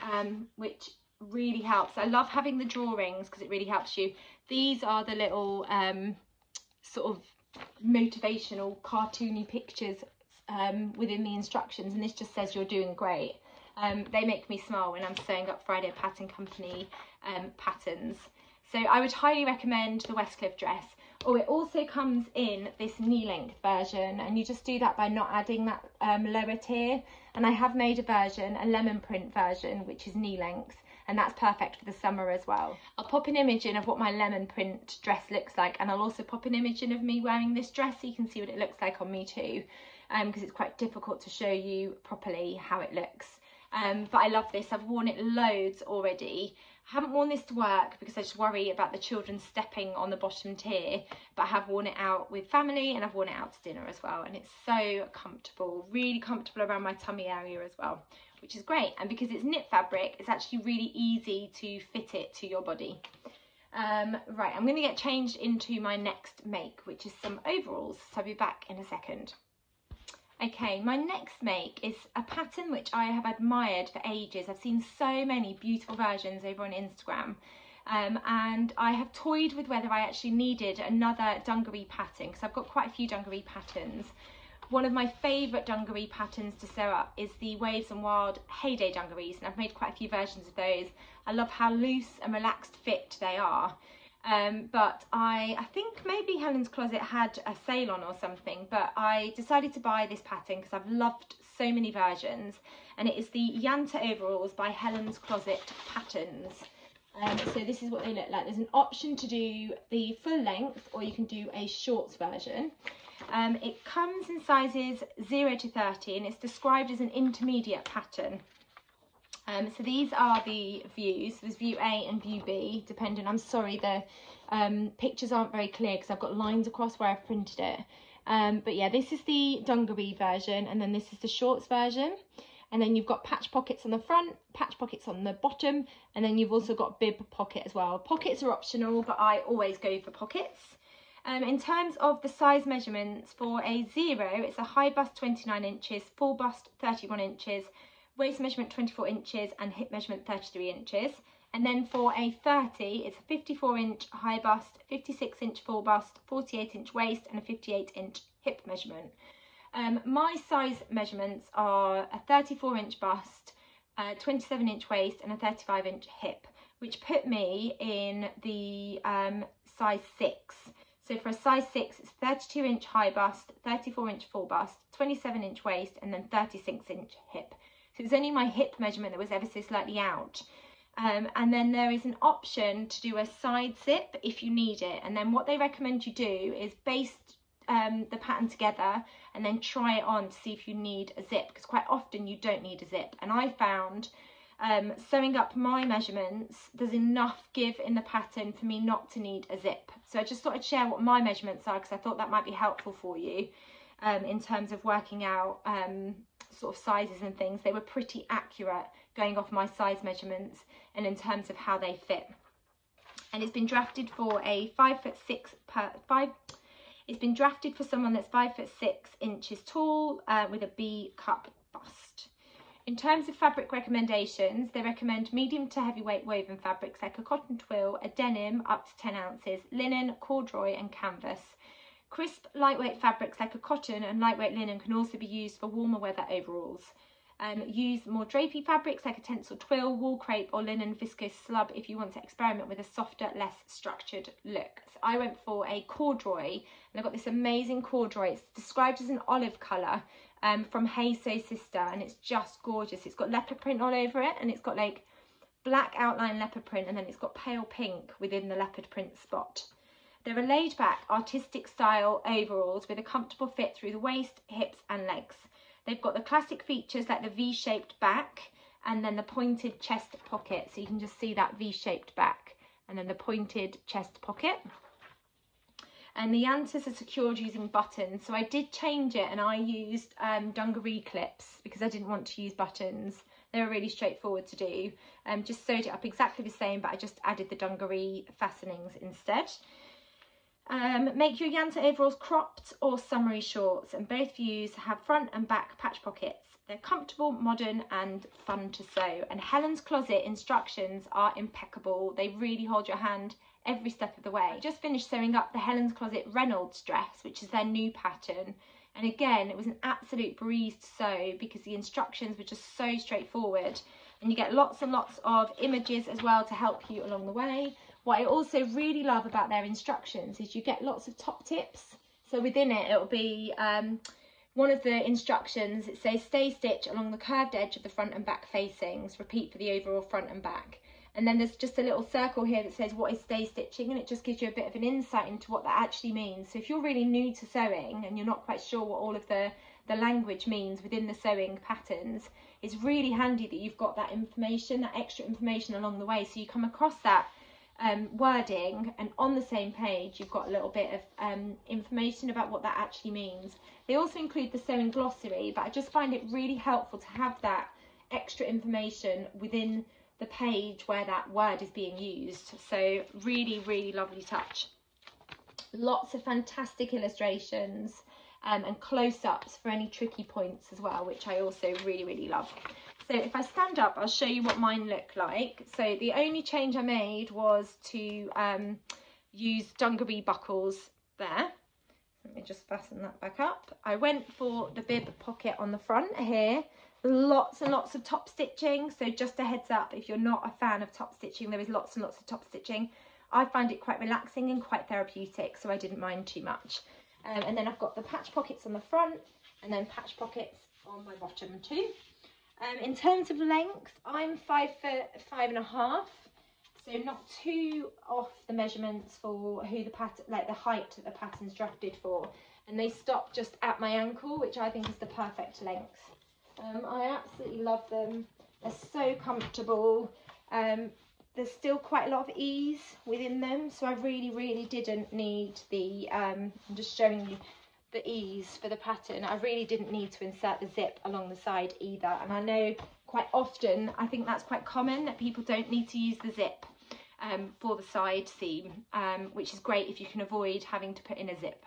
um, which really helps. I love having the drawings because it really helps you. These are the little um, sort of motivational cartoony pictures um, within the instructions and this just says you're doing great. Um, they make me smile when I'm sewing up Friday Pattern Company um, patterns. So I would highly recommend the Westcliff dress. Oh, it also comes in this knee length version and you just do that by not adding that um, lower tier. And I have made a version, a lemon print version, which is knee length and that's perfect for the summer as well. I'll pop an image in of what my lemon print dress looks like and I'll also pop an image in of me wearing this dress so you can see what it looks like on me too because um, it's quite difficult to show you properly how it looks. Um, but I love this. I've worn it loads already. I haven't worn this to work because I just worry about the children stepping on the bottom tier, but I have worn it out with family and I've worn it out to dinner as well. And it's so comfortable, really comfortable around my tummy area as well, which is great. And because it's knit fabric, it's actually really easy to fit it to your body. Um, right, I'm going to get changed into my next make, which is some overalls. So I'll be back in a second. Okay, my next make is a pattern which I have admired for ages. I've seen so many beautiful versions over on Instagram. Um, and I have toyed with whether I actually needed another dungaree pattern because I've got quite a few dungaree patterns. One of my favourite dungaree patterns to sew up is the Waves and Wild Heyday dungarees and I've made quite a few versions of those. I love how loose and relaxed fit they are. Um, but I, I think maybe Helen's Closet had a sale on or something, but I decided to buy this pattern because I've loved so many versions. And it is the Yanta Overalls by Helen's Closet Patterns. Um, so this is what they look like. There's an option to do the full length or you can do a shorts version. Um, it comes in sizes 0 to 30 and it's described as an intermediate pattern. Um, so these are the views. There's view A and view B, depending. I'm sorry, the um, pictures aren't very clear because I've got lines across where I've printed it. Um, but yeah, this is the dungaree version, and then this is the shorts version. And then you've got patch pockets on the front, patch pockets on the bottom, and then you've also got bib pocket as well. Pockets are optional, but I always go for pockets. Um, in terms of the size measurements for a zero, it's a high bust 29 inches, full bust 31 inches, waist measurement 24 inches and hip measurement 33 inches. And then for a 30, it's a 54 inch high bust, 56 inch full bust, 48 inch waist and a 58 inch hip measurement. Um, my size measurements are a 34 inch bust, a 27 inch waist and a 35 inch hip, which put me in the um, size 6. So for a size 6, it's 32 inch high bust, 34 inch full bust, 27 inch waist and then 36 inch hip. So it was only my hip measurement that was ever so slightly out. Um, and then there is an option to do a side zip if you need it. And then what they recommend you do is baste um, the pattern together and then try it on to see if you need a zip because quite often you don't need a zip. And I found um, sewing up my measurements, there's enough give in the pattern for me not to need a zip. So I just thought I'd share what my measurements are because I thought that might be helpful for you um, in terms of working out um, sort of sizes and things, they were pretty accurate going off my size measurements and in terms of how they fit. And it's been drafted for a five foot six per five. It's been drafted for someone that's five foot six inches tall uh, with a B cup bust. In terms of fabric recommendations, they recommend medium to heavyweight woven fabrics like a cotton twill, a denim up to 10 ounces, linen, corduroy and canvas. Crisp, lightweight fabrics like a cotton and lightweight linen can also be used for warmer weather overalls. Um, use more drapey fabrics like a tencel twill, wool crepe or linen viscose slub if you want to experiment with a softer, less structured look. So I went for a corduroy and I got this amazing corduroy. It's described as an olive colour um, from Hey Sew Sister and it's just gorgeous. It's got leopard print all over it and it's got like black outline leopard print and then it's got pale pink within the leopard print spot. They're a laid back, artistic style overalls with a comfortable fit through the waist, hips and legs. They've got the classic features like the V-shaped back and then the pointed chest pocket. So you can just see that V-shaped back and then the pointed chest pocket. And the answers are secured using buttons. So I did change it and I used um, dungaree clips because I didn't want to use buttons. They were really straightforward to do. Um, just sewed it up exactly the same, but I just added the dungaree fastenings instead. Um, make your Yanta overalls cropped or summery shorts and both views have front and back patch pockets. They're comfortable, modern and fun to sew and Helen's Closet instructions are impeccable. They really hold your hand every step of the way. I just finished sewing up the Helen's Closet Reynolds dress which is their new pattern and again it was an absolute breeze to sew because the instructions were just so straightforward and you get lots and lots of images as well to help you along the way what I also really love about their instructions is you get lots of top tips. So within it, it'll be um, one of the instructions, it says stay stitch along the curved edge of the front and back facings. Repeat for the overall front and back. And then there's just a little circle here that says what is stay stitching and it just gives you a bit of an insight into what that actually means. So if you're really new to sewing and you're not quite sure what all of the, the language means within the sewing patterns, it's really handy that you've got that information, that extra information along the way. So you come across that um, wording and on the same page you've got a little bit of um, information about what that actually means. They also include the sewing glossary but I just find it really helpful to have that extra information within the page where that word is being used. So really, really lovely touch. Lots of fantastic illustrations um, and close-ups for any tricky points as well, which I also really, really love. So if I stand up, I'll show you what mine look like. So the only change I made was to um, use dungaree buckles there. Let me just fasten that back up. I went for the bib pocket on the front here. Lots and lots of top stitching. So just a heads up, if you're not a fan of top stitching, there is lots and lots of top stitching. I find it quite relaxing and quite therapeutic, so I didn't mind too much. Um, and then I've got the patch pockets on the front and then patch pockets on my bottom too. Um, in terms of length, I'm five foot five and a half, so not too off the measurements for who the pattern, like the height that the pattern's drafted for. And they stop just at my ankle, which I think is the perfect length. Um, I absolutely love them. They're so comfortable. Um, there's still quite a lot of ease within them. So I really, really didn't need the, um, I'm just showing you the ease for the pattern. I really didn't need to insert the zip along the side either. And I know quite often, I think that's quite common that people don't need to use the zip um, for the side seam, um, which is great if you can avoid having to put in a zip.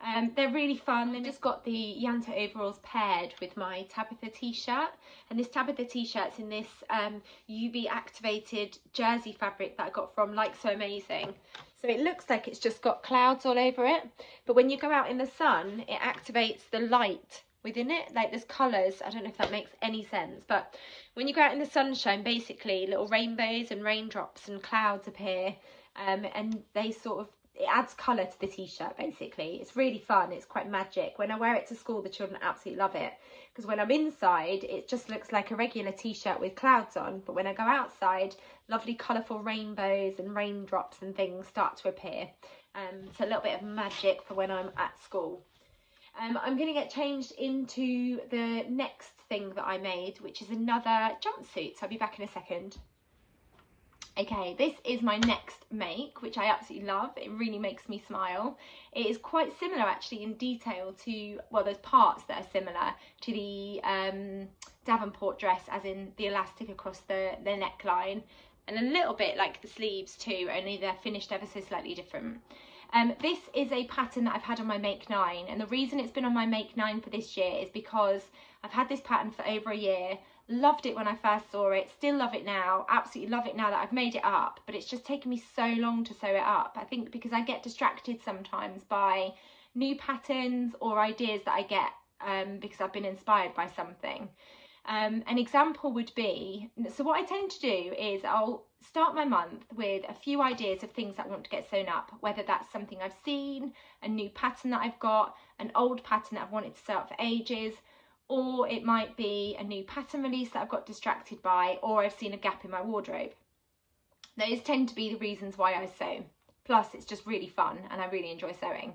Um, they're really fun. I've just got the Yanta overalls paired with my Tabitha t-shirt. And this Tabitha t-shirt's in this um, UV activated jersey fabric that I got from Like Sew Amazing. So it looks like it's just got clouds all over it. But when you go out in the sun, it activates the light within it. Like there's colours. I don't know if that makes any sense. But when you go out in the sunshine, basically little rainbows and raindrops and clouds appear. Um, and they sort of it adds colour to the t-shirt basically. It's really fun. It's quite magic. When i wear it to school the children absolutely love it. Because when i'm inside it just looks like a regular t-shirt with clouds on. But when i go outside lovely colourful rainbows and raindrops and things start to appear. Um, it's a little bit of magic for when i'm at school. Um, i'm going to get changed into the next thing that i made which is another jumpsuit. So i'll be back in a second Okay, this is my next make, which I absolutely love. It really makes me smile. It is quite similar actually in detail to, well, there's parts that are similar to the um, Davenport dress, as in the elastic across the, the neckline, and a little bit like the sleeves too, only they're finished ever so slightly different. Um, this is a pattern that I've had on my Make 9, and the reason it's been on my Make 9 for this year is because I've had this pattern for over a year loved it when I first saw it, still love it now, absolutely love it now that I've made it up, but it's just taken me so long to sew it up. I think because I get distracted sometimes by new patterns or ideas that I get um, because I've been inspired by something. Um, an example would be, so what I tend to do is I'll start my month with a few ideas of things that I want to get sewn up, whether that's something I've seen, a new pattern that I've got, an old pattern that I've wanted to sew up for ages, or it might be a new pattern release that I've got distracted by, or I've seen a gap in my wardrobe. Those tend to be the reasons why I sew. Plus, it's just really fun and I really enjoy sewing.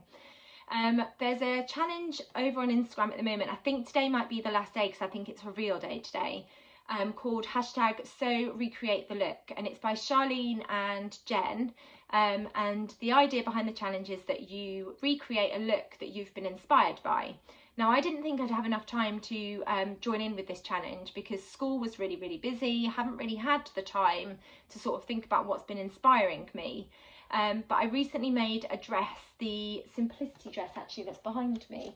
Um, there's a challenge over on Instagram at the moment. I think today might be the last day because I think it's a reveal day today. Um, called hashtag sew recreate the look and it's by Sharlene and Jen um, and the idea behind the challenge is that you recreate a look that you've been inspired by now, I didn't think I'd have enough time to um, join in with this challenge because school was really, really busy. I haven't really had the time to sort of think about what's been inspiring me. Um, but I recently made a dress, the Simplicity dress actually that's behind me.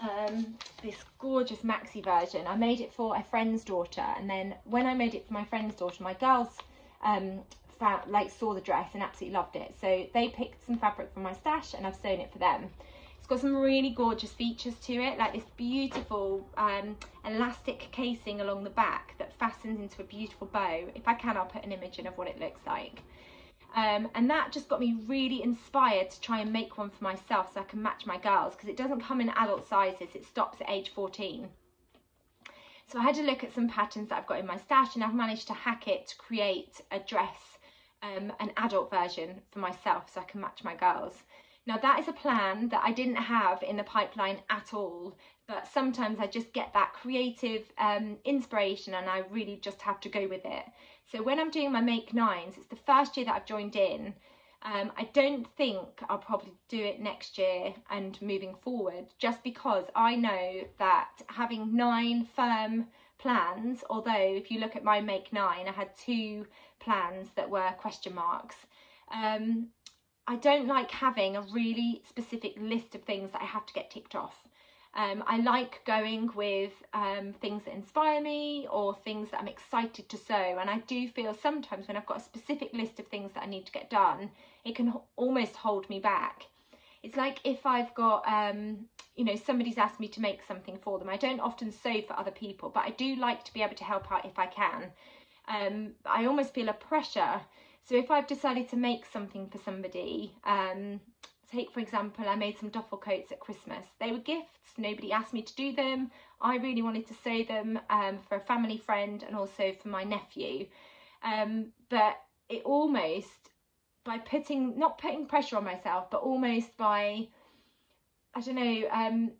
Um, this gorgeous maxi version. I made it for a friend's daughter and then when I made it for my friend's daughter, my girls um, found, like saw the dress and absolutely loved it. So they picked some fabric from my stash and I've sewn it for them. It's got some really gorgeous features to it, like this beautiful um, elastic casing along the back that fastens into a beautiful bow. If I can, I'll put an image in of what it looks like. Um, and that just got me really inspired to try and make one for myself so I can match my girls because it doesn't come in adult sizes, it stops at age 14. So I had to look at some patterns that I've got in my stash and I've managed to hack it to create a dress, um, an adult version for myself so I can match my girls. Now that is a plan that I didn't have in the pipeline at all, but sometimes I just get that creative um, inspiration and I really just have to go with it. So when I'm doing my Make Nines, it's the first year that I've joined in. Um, I don't think I'll probably do it next year and moving forward, just because I know that having nine firm plans, although if you look at my Make Nine, I had two plans that were question marks. Um, I don't like having a really specific list of things that I have to get ticked off. Um, I like going with um, things that inspire me or things that I'm excited to sew. And I do feel sometimes when I've got a specific list of things that I need to get done, it can almost hold me back. It's like if I've got, um, you know, somebody's asked me to make something for them. I don't often sew for other people, but I do like to be able to help out if I can. Um, I almost feel a pressure so if I've decided to make something for somebody, um, take for example, I made some duffel coats at Christmas. They were gifts, nobody asked me to do them. I really wanted to sew them um, for a family friend and also for my nephew. Um, but it almost, by putting, not putting pressure on myself, but almost by, I don't know, um,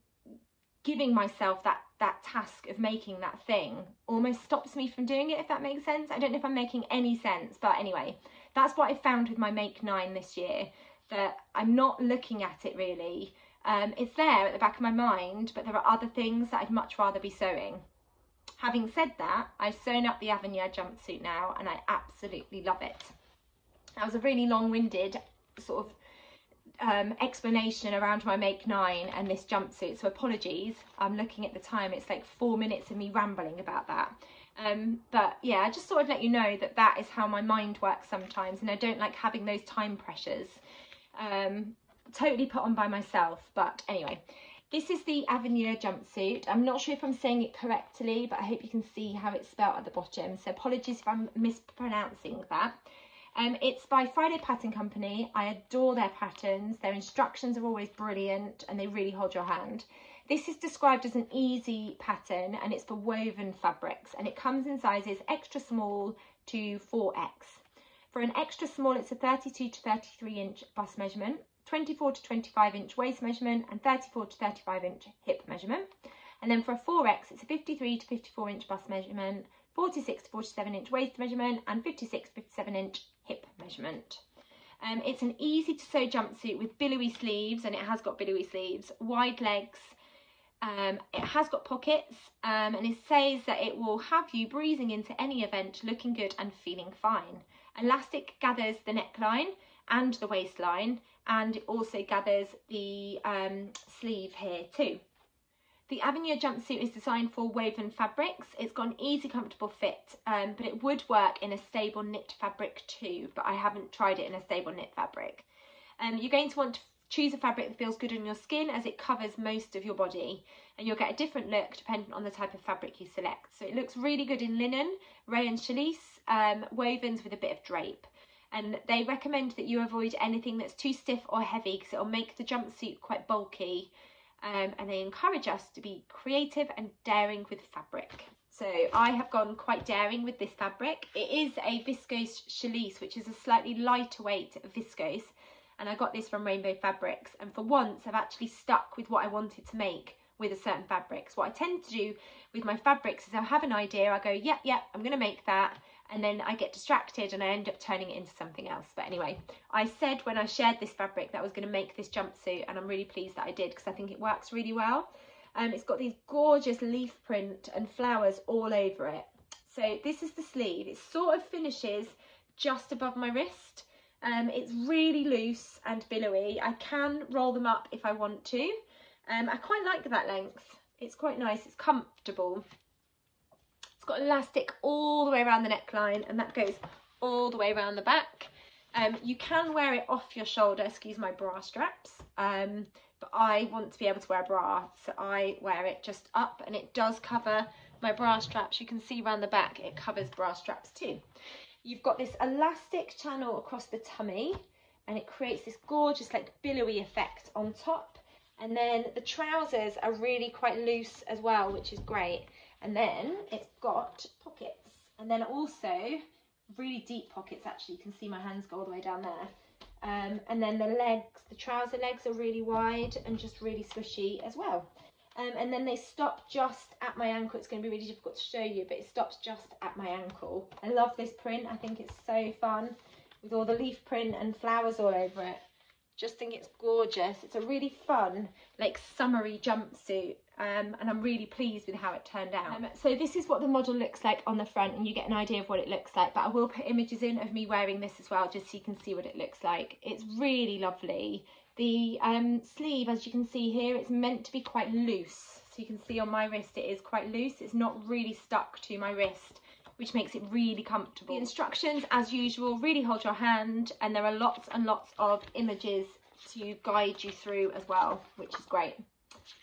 giving myself that that task of making that thing almost stops me from doing it if that makes sense i don't know if i'm making any sense but anyway that's what i found with my make nine this year that i'm not looking at it really. Um, it's there at the back of my mind but there are other things that i'd much rather be sewing. Having said that i've sewn up the avenir jumpsuit now and i absolutely love it. That was a really long-winded sort of um, explanation around my make nine and this jumpsuit so apologies. I'm looking at the time it's like four minutes of me rambling about that um, but yeah I just thought I'd let you know that that is how my mind works sometimes and I don't like having those time pressures um, totally put on by myself but anyway this is the Avenir jumpsuit. I'm not sure if I'm saying it correctly, but I hope you can see how it's spelled at the bottom. So apologies if I'm mispronouncing that. Um, it's by Friday Pattern Company. I adore their patterns. Their instructions are always brilliant and they really hold your hand. This is described as an easy pattern and it's for woven fabrics and it comes in sizes extra small to 4X. For an extra small, it's a 32 to 33 inch bust measurement, 24 to 25 inch waist measurement and 34 to 35 inch hip measurement. And then for a 4X, it's a 53 to 54 inch bust measurement, 46 to 47 inch waist measurement and 56 to 57 inch hip measurement. Um, it's an easy to sew jumpsuit with billowy sleeves and it has got billowy sleeves, wide legs, um, it has got pockets um, and it says that it will have you breezing into any event looking good and feeling fine. Elastic gathers the neckline and the waistline and it also gathers the um, sleeve here too. The Avenir jumpsuit is designed for woven fabrics. It's got an easy, comfortable fit, um, but it would work in a stable knit fabric too, but I haven't tried it in a stable knit fabric. Um, you're going to want to choose a fabric that feels good on your skin as it covers most of your body and you'll get a different look depending on the type of fabric you select. So it looks really good in linen, rayon challis, um, wovens with a bit of drape. And they recommend that you avoid anything that's too stiff or heavy because it'll make the jumpsuit quite bulky um, and they encourage us to be creative and daring with fabric. So I have gone quite daring with this fabric. It is a viscose challis, which is a slightly lighter weight viscose. And I got this from Rainbow Fabrics. And for once, I've actually stuck with what I wanted to make with a certain fabrics. What I tend to do with my fabrics is I have an idea, I go, yep, yep, I'm going to make that and then I get distracted and I end up turning it into something else. But anyway, I said when I shared this fabric that I was going to make this jumpsuit and I'm really pleased that I did because I think it works really well. Um, it's got these gorgeous leaf print and flowers all over it. So this is the sleeve. It sort of finishes just above my wrist. Um, it's really loose and billowy. I can roll them up if I want to. Um, I quite like that length. It's quite nice. It's comfortable It's got elastic all the way around the neckline and that goes all the way around the back. Um, you can wear it off your shoulder, excuse my bra straps, um, but I want to be able to wear a bra, so I wear it just up and it does cover my bra straps. You can see around the back, it covers bra straps too. You've got this elastic channel across the tummy and it creates this gorgeous like billowy effect on top. And then the trousers are really quite loose as well, which is great. And then it's got pockets. And then also really deep pockets actually. You can see my hands go all the way down there. Um, and then the legs, the trouser legs are really wide and just really swishy as well. Um, and then they stop just at my ankle. It's going to be really difficult to show you, but it stops just at my ankle. I love this print. I think it's so fun with all the leaf print and flowers all over it. Just think it's gorgeous. It's a really fun, like summery jumpsuit um, and I'm really pleased with how it turned out. Um, so this is what the model looks like on the front and you get an idea of what it looks like but I will put images in of me wearing this as well just so you can see what it looks like. It's really lovely. The um, sleeve as you can see here it's meant to be quite loose so you can see on my wrist it is quite loose it's not really stuck to my wrist which makes it really comfortable. The instructions as usual really hold your hand and there are lots and lots of images to guide you through as well which is great.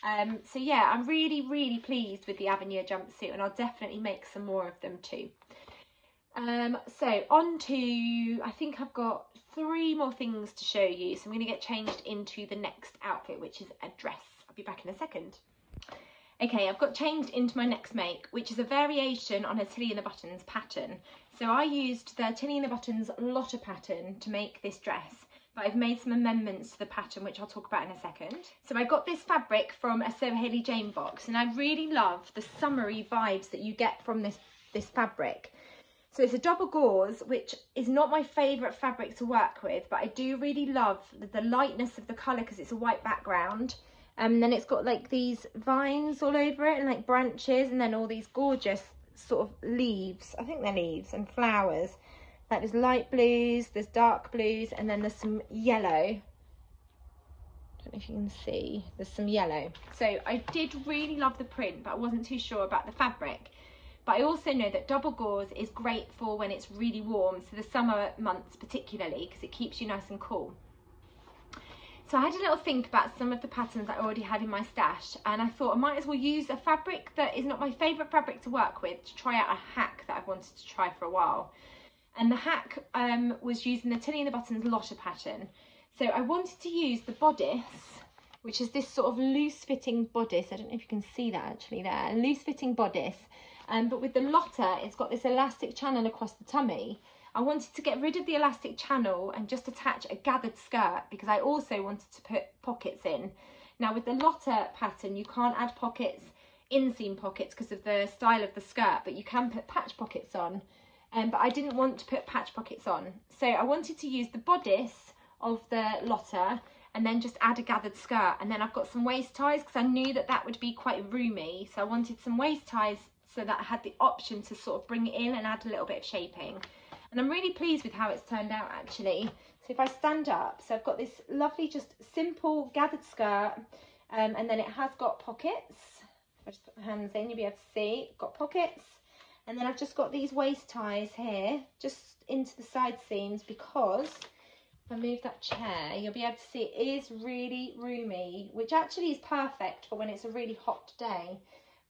Um, so yeah, I'm really, really pleased with the Avenir jumpsuit and I'll definitely make some more of them too. Um, so on to, I think I've got three more things to show you. So I'm going to get changed into the next outfit, which is a dress. I'll be back in a second. Okay, I've got changed into my next make, which is a variation on a Tilly and the Buttons pattern. So I used the Tilly and the Buttons Lotta pattern to make this dress. but I've made some amendments to the pattern, which I'll talk about in a second. So I got this fabric from a Sew Hayley Jane box, and I really love the summery vibes that you get from this, this fabric. So it's a double gauze, which is not my favourite fabric to work with, but I do really love the, lightness of the colour because it's a white background. And then it's got like these vines all over it and like branches and then all these gorgeous sort of leaves. I think they're leaves and flowers. Like there's light blues, there's dark blues, and then there's some yellow. I don't know if you can see, there's some yellow. So I did really love the print, but I wasn't too sure about the fabric. But I also know that double gauze is great for when it's really warm, so the summer months particularly, because it keeps you nice and cool. So I had a little think about some of the patterns I already had in my stash and I thought I might as well use a fabric that is not my favourite fabric to work with to try out a hack that I've wanted to try for a while. And the hack um, was using the Tilly and the Buttons Lotta pattern. So I wanted to use the bodice, which is this sort of loose fitting bodice. I don't know if you can see that actually there, a loose fitting bodice. Um, but with the Lotta, it's got this elastic channel across the tummy I wanted to get rid of the elastic channel and just attach a gathered skirt because I also wanted to put pockets in. Now with the Lotta pattern, you can't add pockets, inseam pockets because of the style of the skirt, but you can put patch pockets on. Um, but I didn't want to put patch pockets on. So I wanted to use the bodice of the Lotta and then just add a gathered skirt. And then I've got some waist ties because I knew that that would be quite roomy. So I wanted some waist ties so that I had the option to sort of bring it in and add a little bit of shaping. And I'm really pleased with how it's turned out actually. So if I stand up, so I've got this lovely, just simple gathered skirt. Um, and then it has got pockets. If I just put my hands in, you'll be able to see. Got pockets. And then I've just got these waist ties here, just into the side seams because if I move that chair, you'll be able to see it is really roomy, which actually is perfect for when it's a really hot day.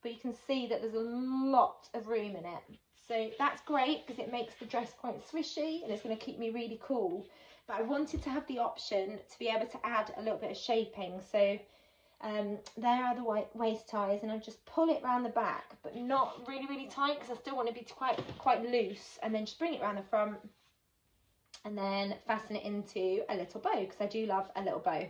But you can see that there's a lot of room in it. So that's great because it makes the dress quite swishy and it's going to keep me really cool. But I wanted to have the option to be able to add a little bit of shaping. So um, there are the white waist ties and I just pull it around the back, but not really, really tight because I still want to be quite, quite loose. And then just bring it around the front and then fasten it into a little bow because I do love a little bow.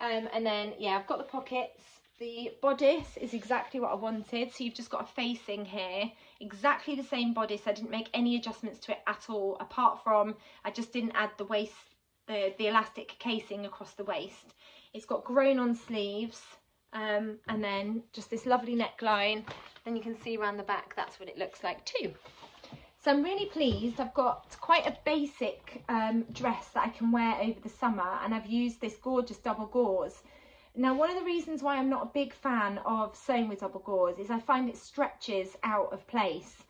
Um, and then, yeah, I've got the pockets the bodice is exactly what I wanted. So you've just got a facing here, exactly the same bodice. I didn't make any adjustments to it at all, apart from I just didn't add the waist, the, the elastic casing across the waist. It's got grown on sleeves um, and then just this lovely neckline. Then you can see around the back, that's what it looks like too. So I'm really pleased. I've got quite a basic um, dress that I can wear over the summer and I've used this gorgeous double gauze now, one of the reasons why I'm not a big fan of sewing with double gauze is I find it stretches out of place.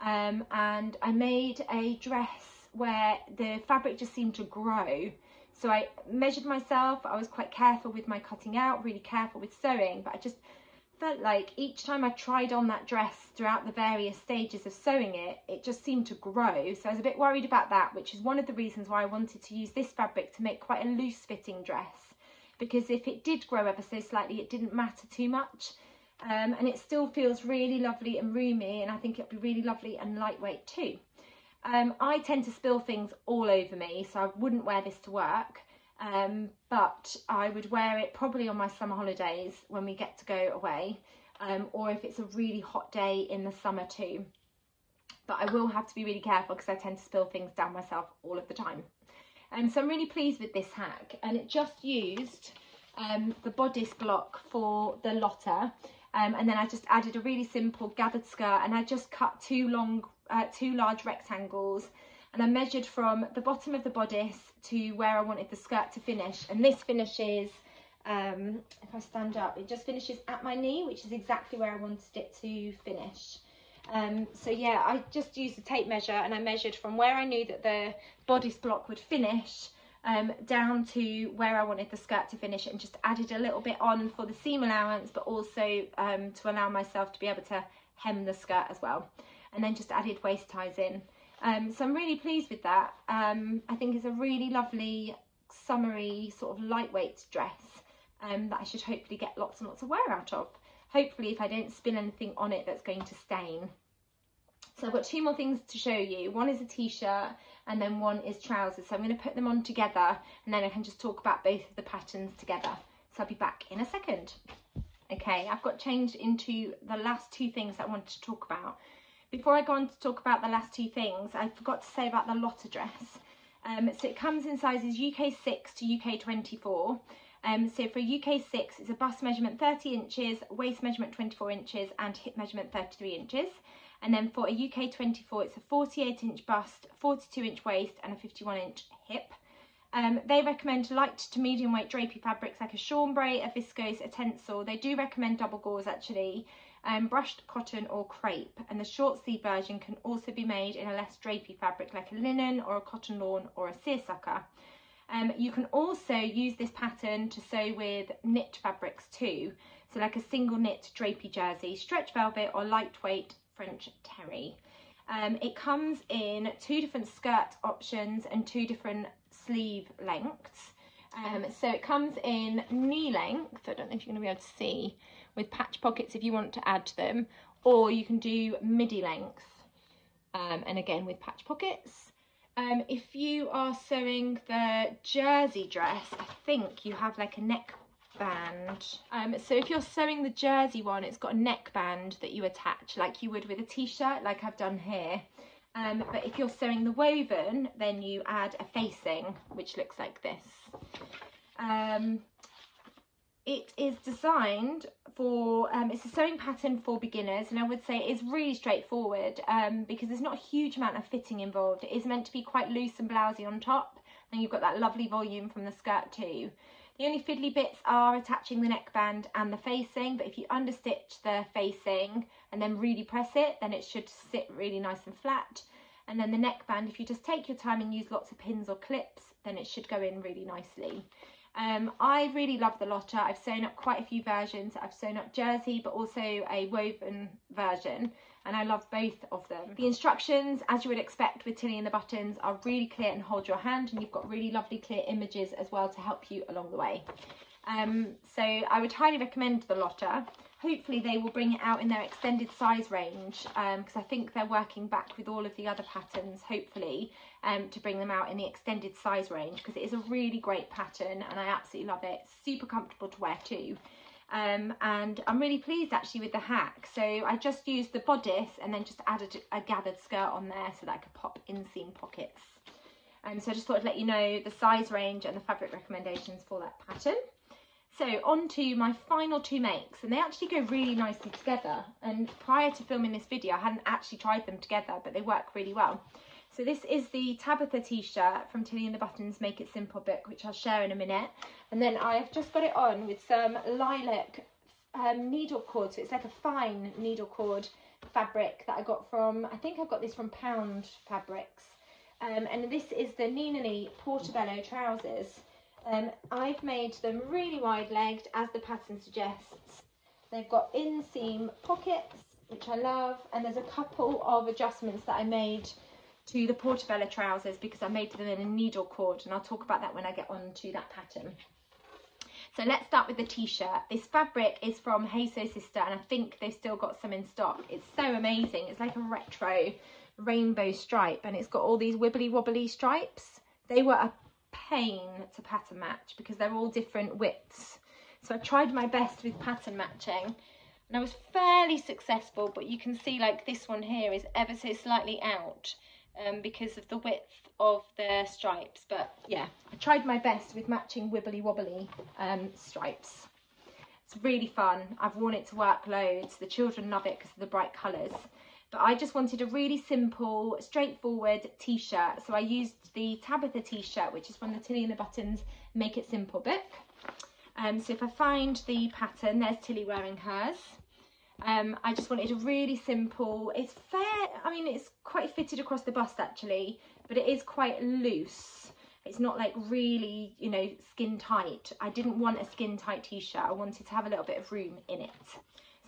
Um, and I made a dress where the fabric just seemed to grow. So I measured myself, I was quite careful with my cutting out, really careful with sewing, but I just felt like each time I tried on that dress throughout the various stages of sewing it, it just seemed to grow. So I was a bit worried about that, which is one of the reasons why I wanted to use this fabric to make quite a loose fitting dress because if it did grow ever so slightly, it didn't matter too much. Um, and it still feels really lovely and roomy and I think it'll be really lovely and lightweight too. Um, I tend to spill things all over me, so I wouldn't wear this to work. Um, but I would wear it probably on my summer holidays when we get to go away, um, or if it's a really hot day in the summer too. But I will have to be really careful because I tend to spill things down myself all of the time. Um, so I'm really pleased with this hack and it just used um, the bodice block for the Lotta um, and then I just added a really simple gathered skirt and I just cut two long, uh, two large rectangles and I measured from the bottom of the bodice to where I wanted the skirt to finish. And this finishes um, if I stand up it just finishes at my knee which is exactly where I wanted it to finish um, so yeah, I just used a tape measure and I measured from where I knew that the bodice block would finish um, down to where I wanted the skirt to finish and just added a little bit on for the seam allowance, but also um, to allow myself to be able to hem the skirt as well. And then just added waist ties in. Um, so I'm really pleased with that. Um, I think it's a really lovely summery sort of lightweight dress um, that I should hopefully get lots and lots of wear out of hopefully if I don't spin anything on it that's going to stain. So I've got two more things to show you. One is a t-shirt and then one is trousers. So I'm going to put them on together and then I can just talk about both of the patterns together. So I'll be back in a second. Okay, I've got changed into the last two things I wanted to talk about. Before I go on to talk about the last two things, I forgot to say about the Lotta dress. Um, so it comes in sizes UK 6 to UK 24. Um, so for UK 6, it's a bust measurement 30 inches, waist measurement 24 inches, and hip measurement 33 inches. And then for a UK 24, it's a 48 inch bust, 42 inch waist, and a 51 inch hip. Um, they recommend light to medium weight drapey fabrics like a chambray, a viscose, a tencel. They do recommend double gauze actually, um, brushed cotton or crepe. And the short sleeve version can also be made in a less drapey fabric like a linen or a cotton lawn or a seersucker. Um, you can also use this pattern to sew with knit fabrics too. So like a single knit drapey jersey, stretch velvet or lightweight French terry. Um, it comes in two different skirt options and two different sleeve lengths. Um, so it comes in knee length, I don't know if you're going to be able to see, with patch pockets if you want to add them, or you can do midi length, um, and again with patch pockets. Um, if you are sewing the jersey dress, I think you have like a neck band. Um, so if you're sewing the jersey one, it's got a neckband that you attach like you would with a t-shirt, like I've done here. Um, but if you're sewing the woven, then you add a facing, which looks like this. Um, it is designed for, um, it's a sewing pattern for beginners and I would say it's really straightforward um, because there's not a huge amount of fitting involved. It is meant to be quite loose and blousy on top and you've got that lovely volume from the skirt too. The only fiddly bits are attaching the neckband and the facing, but if you understitch the facing and then really press it, then it should sit really nice and flat. And then the neckband, if you just take your time and use lots of pins or clips, then it should go in really nicely. Um, I really love the Lotta. I've sewn up quite a few versions. I've sewn up jersey, but also a woven version and I love both of them. The instructions, as you would expect with Tilly and the Buttons, are really clear and hold your hand and you've got really lovely clear images as well to help you along the way. Um, so I would highly recommend the Lotta. Hopefully they will bring it out in their extended size range because um, I think they're working back with all of the other patterns, hopefully, um, to bring them out in the extended size range because it is a really great pattern and I absolutely love it. super comfortable to wear too um, and I'm really pleased actually with the hack. So I just used the bodice and then just added a gathered skirt on there so that I could pop inseam pockets. Um, so I just thought I'd let you know the size range and the fabric recommendations for that pattern. So on to my final two makes and they actually go really nicely together and prior to filming this video I hadn't actually tried them together but they work really well. So this is the Tabitha t-shirt from Tilly and the Buttons Make It Simple book, which I'll share in a minute. And then I've just got it on with some lilac um, needle cord. So it's like a fine needle cord fabric that I got from, I think I've got this from Pound Fabrics. Um, and this is the Nina Lee Portobello trousers. Um, I've made them really wide legged as the pattern suggests. They've got inseam pockets, which I love. And there's a couple of adjustments that I made to the Portobello trousers because I made them in a needle cord and I'll talk about that when I get on to that pattern. So let's start with the t-shirt. This fabric is from Hey Sew Sister and I think they've still got some in stock. It's so amazing. It's like a retro rainbow stripe and it's got all these wibbly wobbly stripes. They were a pain to pattern match because they're all different widths. So I tried my best with pattern matching and I was fairly successful but you can see like this one here is ever so slightly out um, because of the width of the stripes. But yeah, I tried my best with matching wibbly wobbly um, stripes. It's really fun. I've worn it to work loads. The children love it because of the bright colours. But I just wanted a really simple, straightforward t-shirt. So I used the Tabitha t-shirt, which is from the Tilly and the Buttons Make It Simple book. Um, so if I find the pattern, there's Tilly wearing hers. Um, I just wanted a really simple, it's fair, I mean, it's quite fitted across the bust actually, but it is quite loose. It's not like really, you know, skin tight. I didn't want a skin tight t-shirt. I wanted to have a little bit of room in it.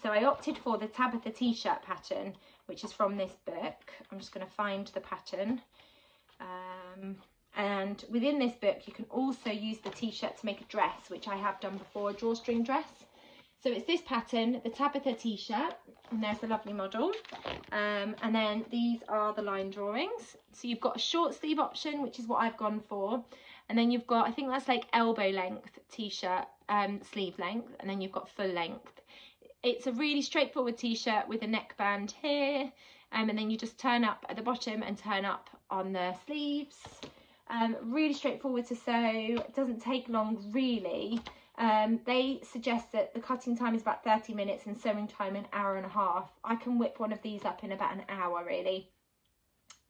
So I opted for the Tabitha t-shirt pattern, which is from this book. I'm just going to find the pattern. Um, and within this book, you can also use the t-shirt to make a dress, which I have done before, a drawstring dress. So it's this pattern, the Tabitha t-shirt, and there's the lovely model. Um, and then these are the line drawings. So you've got a short sleeve option, which is what I've gone for. And then you've got, I think that's like elbow length t-shirt, um, sleeve length, and then you've got full length. It's a really straightforward t-shirt with a neckband here, um, and then you just turn up at the bottom and turn up on the sleeves. Um, really straightforward to sew, it doesn't take long really. Um, they suggest that the cutting time is about 30 minutes and sewing time an hour and a half. I can whip one of these up in about an hour really.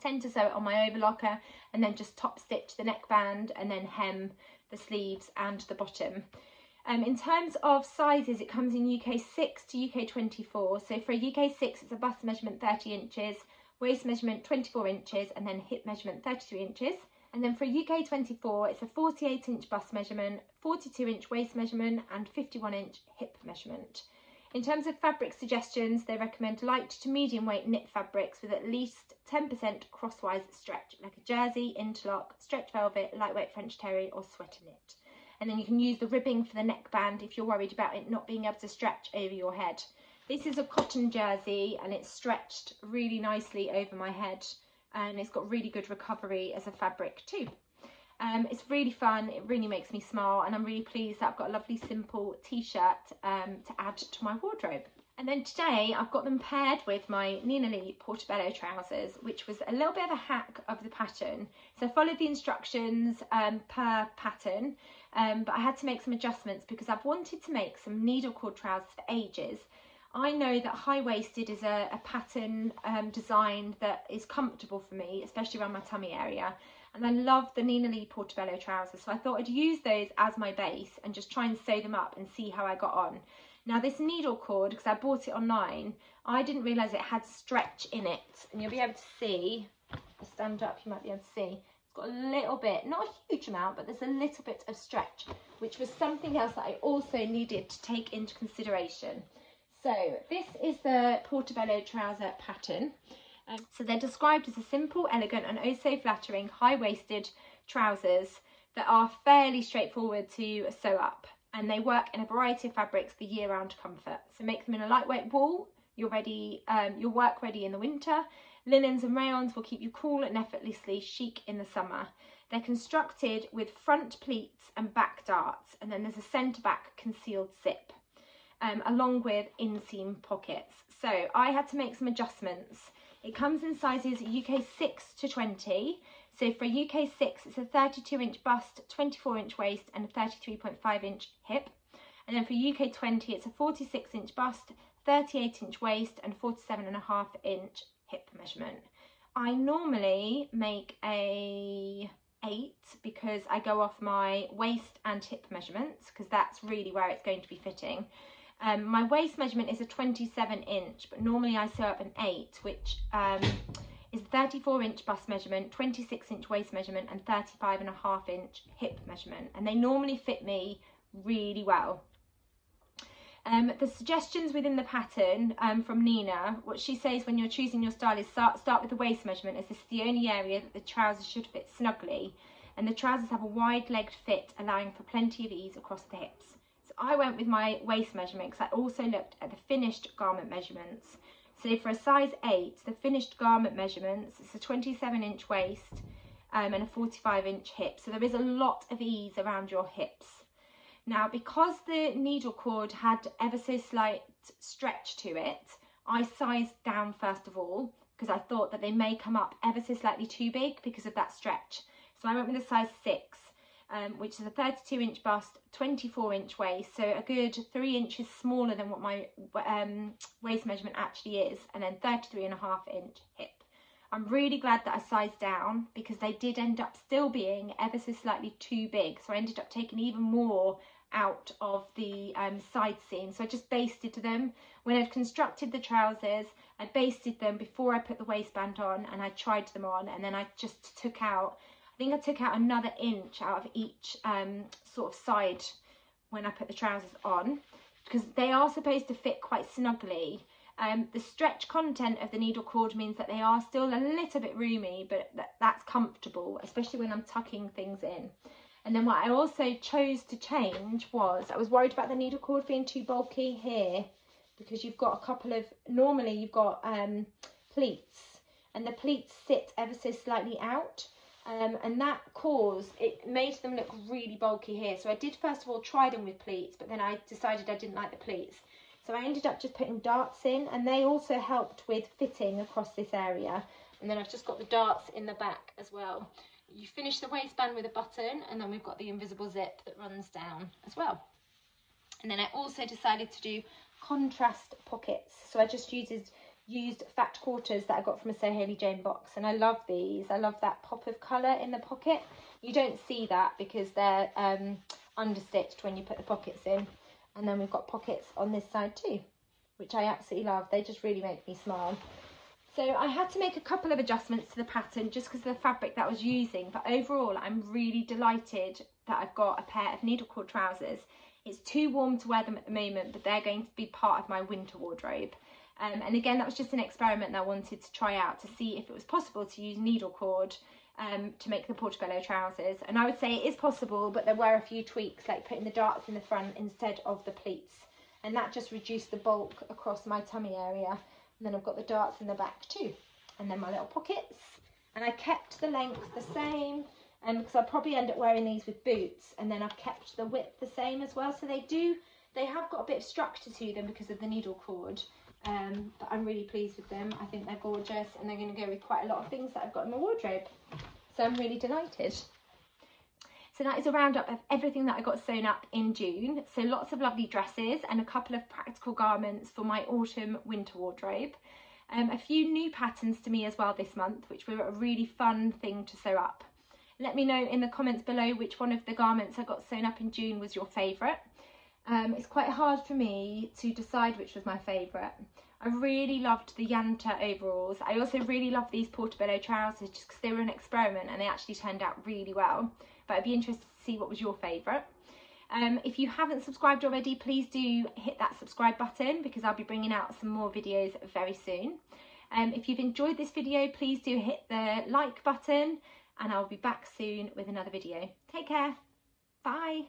Tend to sew it on my overlocker and then just top stitch the neckband and then hem the sleeves and the bottom. Um, in terms of sizes, it comes in UK 6 to UK 24. So for a UK 6, it's a bust measurement 30 inches, waist measurement 24 inches, and then hip measurement 33 inches. And then for a UK 24, it's a 48 inch bust measurement, 42 inch waist measurement, and 51 inch hip measurement. In terms of fabric suggestions, they recommend light to medium weight knit fabrics with at least 10% crosswise stretch, like a jersey, interlock, stretch velvet, lightweight French terry, or sweater knit. And then you can use the ribbing for the neckband if you're worried about it not being able to stretch over your head. This is a cotton jersey and it's stretched really nicely over my head and it's got really good recovery as a fabric too. Um, it's really fun, it really makes me smile and I'm really pleased that I've got a lovely simple t-shirt um, to add to my wardrobe. And then today I've got them paired with my Nina Lee Portobello trousers, which was a little bit of a hack of the pattern. So I followed the instructions um, per pattern, um, but I had to make some adjustments because I've wanted to make some needle cord trousers for ages. I know that high-waisted is a, a pattern um, design that is comfortable for me, especially around my tummy area. And I love the Nina Lee Portobello trousers, so I thought I'd use those as my base and just try and sew them up and see how I got on. Now this needle cord, because I bought it online, I didn't realise it had stretch in it. And you'll be able to see, stand up, you might be able to see, it's got a little bit, not a huge amount, but there's a little bit of stretch, which was something else that I also needed to take into consideration. So this is the Portobello trouser pattern. Um, so they're described as a simple, elegant and oh so flattering high-waisted trousers that are fairly straightforward to sew up and they work in a variety of fabrics for year-round comfort. So make them in a lightweight wool, you're ready, um, you'll work ready in the winter. Linens and rayons will keep you cool and effortlessly chic in the summer. They're constructed with front pleats and back darts and then there's a centre back concealed zip um, along with inseam pockets. So I had to make some adjustments. It comes in sizes UK 6 to 20. So for a UK 6, it's a 32 inch bust, 24 inch waist and a 33.5 inch hip. And then for UK 20, it's a 46 inch bust, 38 inch waist and 47.5 inch hip measurement. I normally make a 8 because I go off my waist and hip measurements because that's really where it's going to be fitting. Um, my waist measurement is a 27 inch, but normally I sew up an 8, which um, is 34 inch bust measurement, 26 inch waist measurement, and 35 and a half inch hip measurement. And they normally fit me really well. Um, the suggestions within the pattern um, from Nina, what she says when you're choosing your style is start, start with the waist measurement as this is the only area that the trousers should fit snugly and the trousers have a wide legged fit allowing for plenty of ease across the hips. So I went with my waist measurement because I also looked at the finished garment measurements. So for a size 8, the finished garment measurements, it's a 27 inch waist um, and a 45 inch hip. So there is a lot of ease around your hips. Now, because the needle cord had ever so slight stretch to it, I sized down first of all because I thought that they may come up ever so slightly too big because of that stretch. So I went with a size 6 um, which is a 32 inch bust, 24 inch waist, so a good three inches smaller than what my um, waist measurement actually is, and then 33 and a half inch hip. I'm really glad that I sized down because they did end up still being ever so slightly too big. So I ended up taking even more out of the um, side seam. So I just basted them. When I'd constructed the trousers, I basted them before I put the waistband on and I tried them on and then I just took out I think I took out another inch out of each um, sort of side when I put the trousers on because they are supposed to fit quite snugly. Um, the stretch content of the needle cord means that they are still a little bit roomy, but that's comfortable, especially when I'm tucking things in. And then what I also chose to change was, I was worried about the needle cord being too bulky here because you've got a couple of, normally you've got um, pleats and the pleats sit ever so slightly out. Um, and that caused, it made them look really bulky here. So I did first of all try them with pleats, but then I decided I didn't like the pleats. So I ended up just putting darts in and they also helped with fitting across this area. And then I've just got the darts in the back as well you finish the waistband with a button and then we've got the invisible zip that runs down as well. And then I also decided to do contrast pockets. So I just uses, used fat quarters that I got from a Sew Hayley Jane box. And I love these. I love that pop of colour in the pocket. You don't see that because they're um, understitched when you put the pockets in. And then we've got pockets on this side too, which I absolutely love. They just really make me smile. So I had to make a couple of adjustments to the pattern just because of the fabric that I was using. But overall, I'm really delighted that I've got a pair of needle cord trousers. It's too warm to wear them at the moment, but they're going to be part of my winter wardrobe. Um, and again, that was just an experiment that I wanted to try out to see if it was possible to use needle cord um, to make the Portobello trousers. And I would say it is possible, but there were a few tweaks, like putting the darts in the front instead of the pleats. And that just reduced the bulk across my tummy area. And then I've got the darts in the back too. And then my little pockets. And I kept the length the same and um, because I'll probably end up wearing these with boots and then I've kept the width the same as well. So they do, they have got a bit of structure to them because of the needle cord. Um, but I'm really pleased with them. I think they're gorgeous and they're going to go with quite a lot of things that I've got in my wardrobe. So I'm really delighted. So that is a roundup of everything that I got sewn up in June. So lots of lovely dresses and a couple of practical garments for my autumn winter wardrobe. Um, a few new patterns to me as well this month, which were a really fun thing to sew up. Let me know in the comments below which one of the garments I got sewn up in June was your favourite. Um, it's quite hard for me to decide which was my favourite. I really loved the Yanta overalls. I also really loved these Portobello trousers just because they were an experiment and they actually turned out really well but I'd be interested to see what was your favourite. Um, if you haven't subscribed already, please do hit that subscribe button because I'll be bringing out some more videos very soon. Um, if you've enjoyed this video, please do hit the like button and I'll be back soon with another video. Take care. Bye.